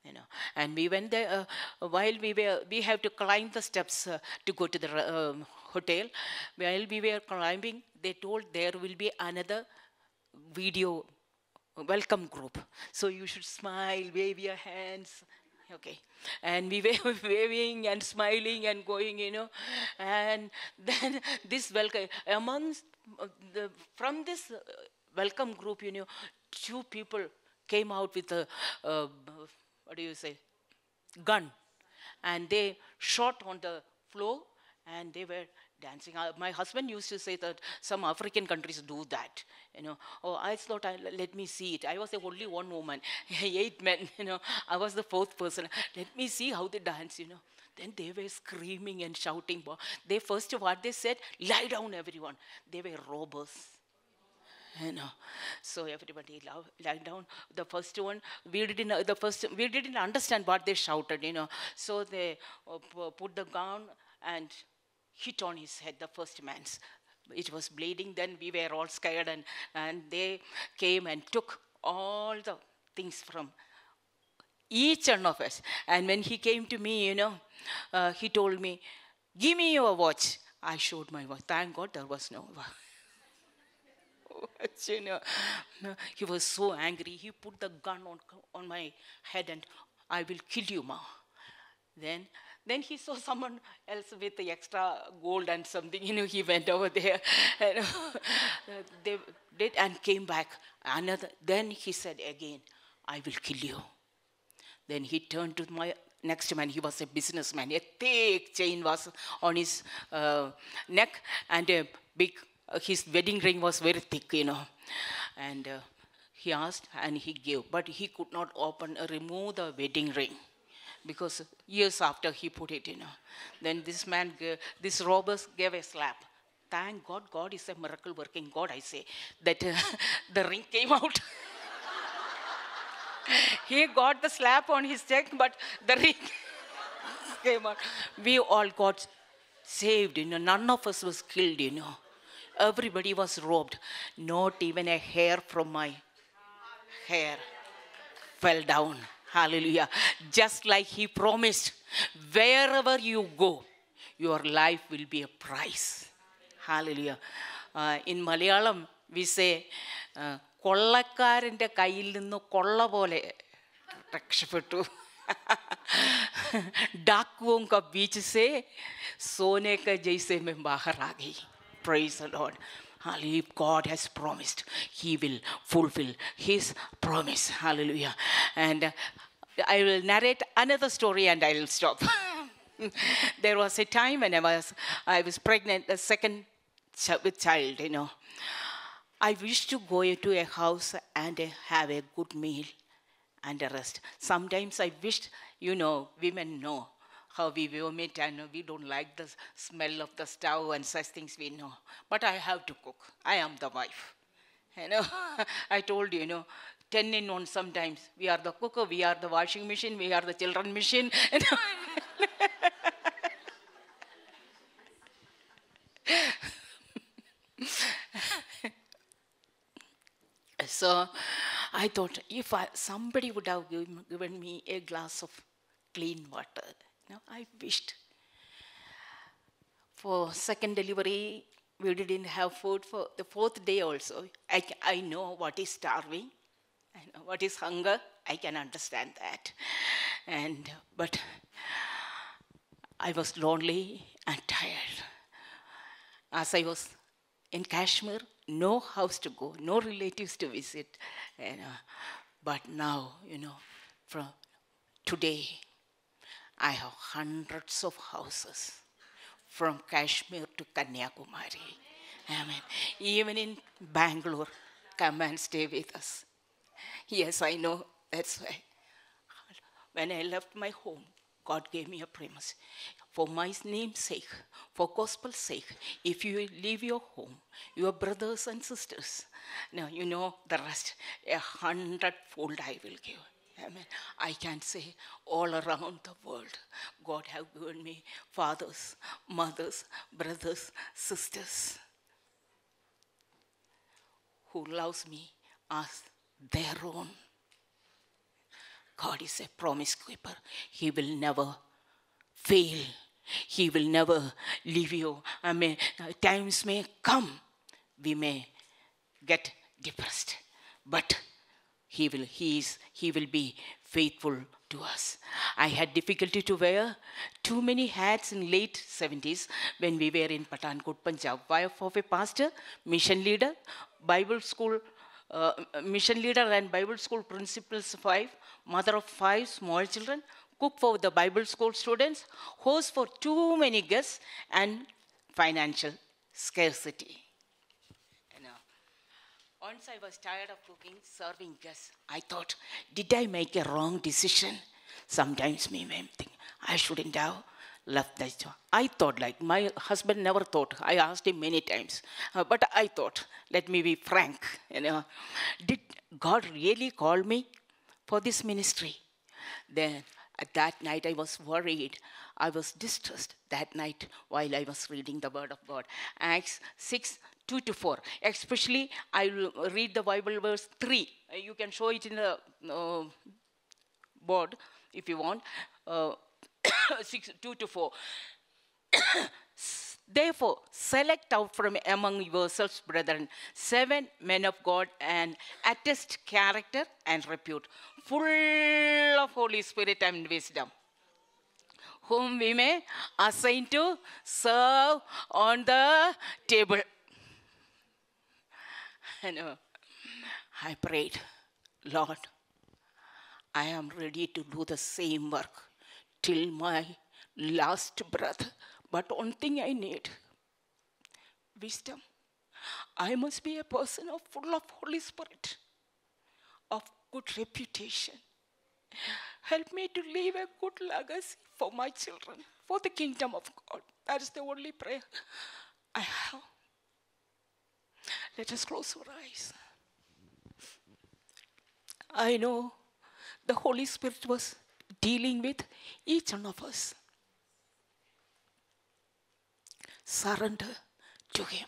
You know, and we went there. Uh, while we were, we have to climb the steps uh, to go to the um, hotel. While we were climbing, they told there will be another video welcome group. So you should smile, wave your hands. Okay. And we were waving and smiling and going, you know. And then this welcome, amongst uh, the, from this uh, welcome group, you know, two people came out with a, uh, what do you say, gun. And they shot on the floor and they were dancing. Uh, my husband used to say that some African countries do that. You know, oh, I thought, I, let me see it. I was the only one woman, eight men. You know, I was the fourth person. Let me see how they dance. You know. Then they were screaming and shouting. They first what they said, lie down, everyone. They were robbers. You know, so everybody lie down. The first one, we didn't. The first, we didn't understand what they shouted. You know, so they uh, put the gun and hit on his head, the first man's. It was bleeding. Then we were all scared, and, and they came and took all the things from each one of us. And when he came to me, you know, uh, he told me, Give me your watch. I showed my watch. Thank God there was no watch. He was so angry. He put the gun on, on my head and I will kill you, Ma. Then then he saw someone else with the extra gold and something, you know, he went over there. And, they did and came back. Another, then he said again, I will kill you. Then he turned to my next man. He was a businessman. A thick chain was on his uh, neck and a big, his wedding ring was very thick, you know. And uh, he asked and he gave, but he could not open, uh, remove the wedding ring because years after he put it, you know. Then this man, this robbers gave a slap. Thank God, God is a miracle working God, I say, that uh, the ring came out. he got the slap on his check, but the ring came out. We all got saved, you know. None of us was killed, you know. Everybody was robbed. Not even a hair from my hair fell down. Hallelujah. Just like he promised, wherever you go, your life will be a prize. Hallelujah. Uh, in Malayalam, we say, കൊള്ളക്കാരൻ്റെ കയ്യിൽ നിന്ന് കൊള്ള പോലെ രക്ഷപ്പെട്ടു डाकुओं का बीच से सोने का जैसे मैं बाहर आ गई praise the lord Hallelujah. God has promised He will fulfill His promise. Hallelujah. And uh, I will narrate another story and I will stop. there was a time when I was, I was pregnant, the second child, you know. I wished to go to a house and have a good meal and a rest. Sometimes I wished, you know, women know how we vomit and we don't like the smell of the stove and such things we know. But I have to cook. I am the wife. You know, I told you, you know, 10 in 1 sometimes. We are the cooker, we are the washing machine, we are the children machine. so I thought if I, somebody would have given me a glass of clean water, know, I wished. For second delivery, we didn't have food for the fourth day also. I, I know what is starving, I know what is hunger. I can understand that. And but I was lonely and tired. As I was in Kashmir, no house to go, no relatives to visit. You uh, know. But now, you know, from today, I have hundreds of houses from Kashmir to Kanyakumari. Amen. Even in Bangalore, come and stay with us. Yes, I know. That's why. When I left my home, God gave me a promise. For my name's sake, for gospel's sake, if you leave your home, your brothers and sisters, now you know the rest, a hundredfold I will give. Amen. I can say all around the world, God have given me fathers, mothers, brothers, sisters who loves me as their own. God is a promise keeper. He will never fail. He will never leave you. I mean, times may come, we may get depressed, but he will, he is, he will be faithful to us. I had difficulty to wear too many hats in late 70s when we were in Pathankot, Punjab. Wife of a pastor, mission leader, Bible school uh, mission leader and Bible school principals five, mother of five small children, cook for the Bible school students, host for too many guests, and financial scarcity. Once I was tired of cooking, serving guests, I thought, did I make a wrong decision? Sometimes me may think I shouldn't have left that job. I thought like my husband never thought. I asked him many times, uh, but I thought. Let me be frank. You know, did God really call me for this ministry? Then at that night I was worried. I was distressed that night while I was reading the Word of God. Acts 6 2 to 4. Especially, I will read the Bible verse 3. You can show it in the uh, board if you want. Uh, 6, 2 to 4. Therefore, select out from among yourselves, brethren, seven men of God and attest character and repute, full of Holy Spirit and wisdom, whom we may assign to serve on the table. And uh, I prayed, Lord, I am ready to do the same work till my last breath. But one thing I need wisdom. I must be a person of full of Holy Spirit, of good reputation. Help me to leave a good legacy for my children, for the kingdom of God. That is the only prayer I have. Let us close our eyes. I know the Holy Spirit was dealing with each one of us. Surrender to Him.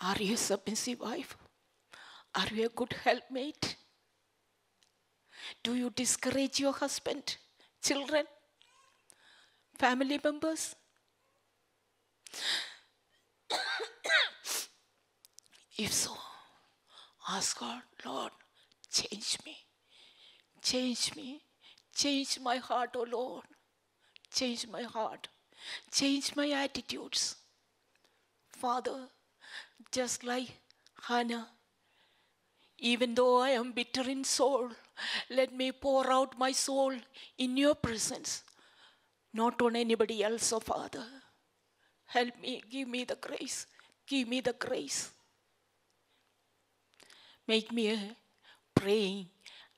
Are you a submissive wife? Are you a good helpmate? Do you discourage your husband, children, family members? If so, ask God, Lord, change me. Change me. Change my heart, O oh Lord. Change my heart. Change my attitudes. Father, just like Hannah, even though I am bitter in soul, let me pour out my soul in your presence, not on anybody else, oh Father. Help me, give me the grace, give me the grace. Make me praying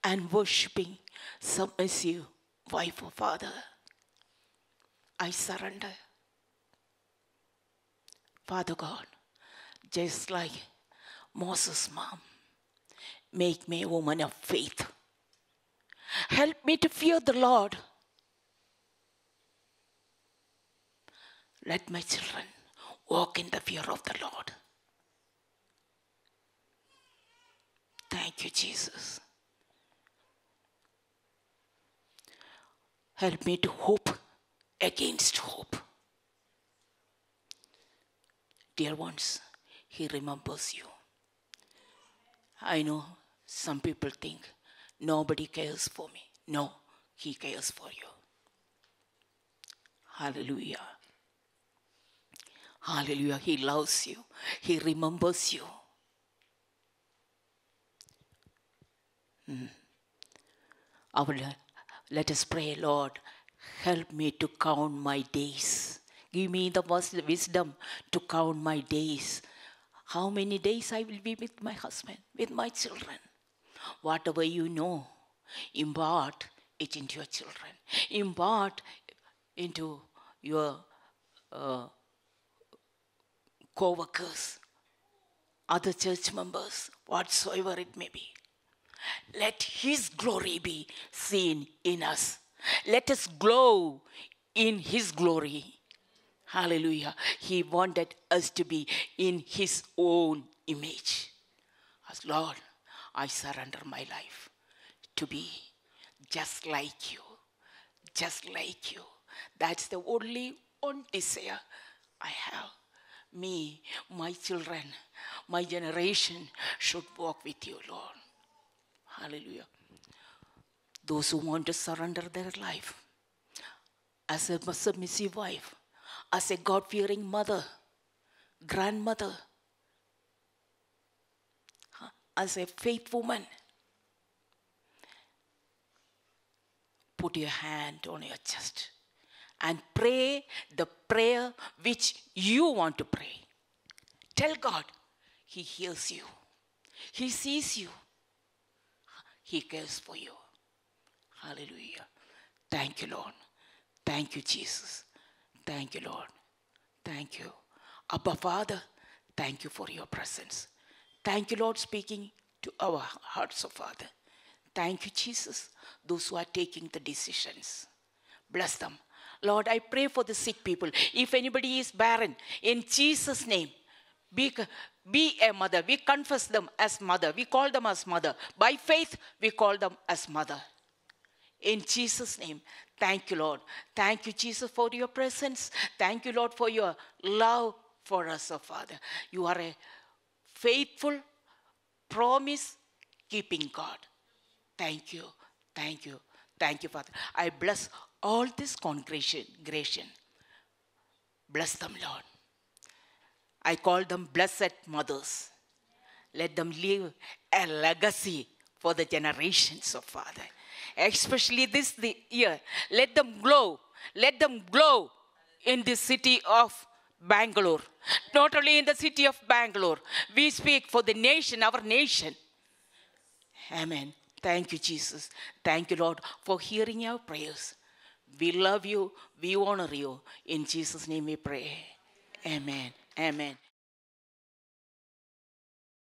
and worshiping, submissive wife or father. I surrender. Father God, just like Moses' mom, make me a woman of faith. Help me to fear the Lord. Let my children walk in the fear of the Lord. Thank you, Jesus. Help me to hope against hope. Dear ones, He remembers you. I know some people think nobody cares for me. No, He cares for you. Hallelujah. Hallelujah. He loves you, He remembers you. Hmm. Our let us pray, Lord, help me to count my days. Give me the wisdom to count my days. How many days I will be with my husband, with my children. Whatever you know, impart it into your children. Impart into your uh, co workers, other church members, whatsoever it may be. Let His glory be seen in us. Let us glow in His glory. Hallelujah. He wanted us to be in His own image. As Lord, I surrender my life to be just like you, just like you. That's the only one desire I have. Me, my children, my generation should walk with you, Lord. Hallelujah. Those who want to surrender their life as a submissive wife, as a God fearing mother, grandmother, as a faithful woman, put your hand on your chest and pray the prayer which you want to pray. Tell God, He hears you, He sees you, He cares for you. Hallelujah. Thank you, Lord. Thank you, Jesus. Thank you, Lord. Thank you. Abba, Father, thank you for your presence. Thank you, Lord, speaking to our hearts, oh Father. Thank you, Jesus, those who are taking the decisions. Bless them. Lord, I pray for the sick people. If anybody is barren, in Jesus' name, be, be a mother. We confess them as mother. We call them as mother. By faith, we call them as mother. In Jesus' name, thank you, Lord. Thank you, Jesus, for your presence. Thank you, Lord, for your love for us, oh Father. You are a faithful, promise keeping God. Thank you, thank you, thank you, Father. I bless all this congregation. Bless them, Lord. I call them blessed mothers. Let them leave a legacy for the generations of Father. Especially this year. Let them glow. Let them glow in the city of Bangalore. Not only in the city of Bangalore. We speak for the nation, our nation. Amen. Thank you, Jesus. Thank you, Lord, for hearing our prayers. We love you. We honor you. In Jesus' name we pray. Amen. Amen.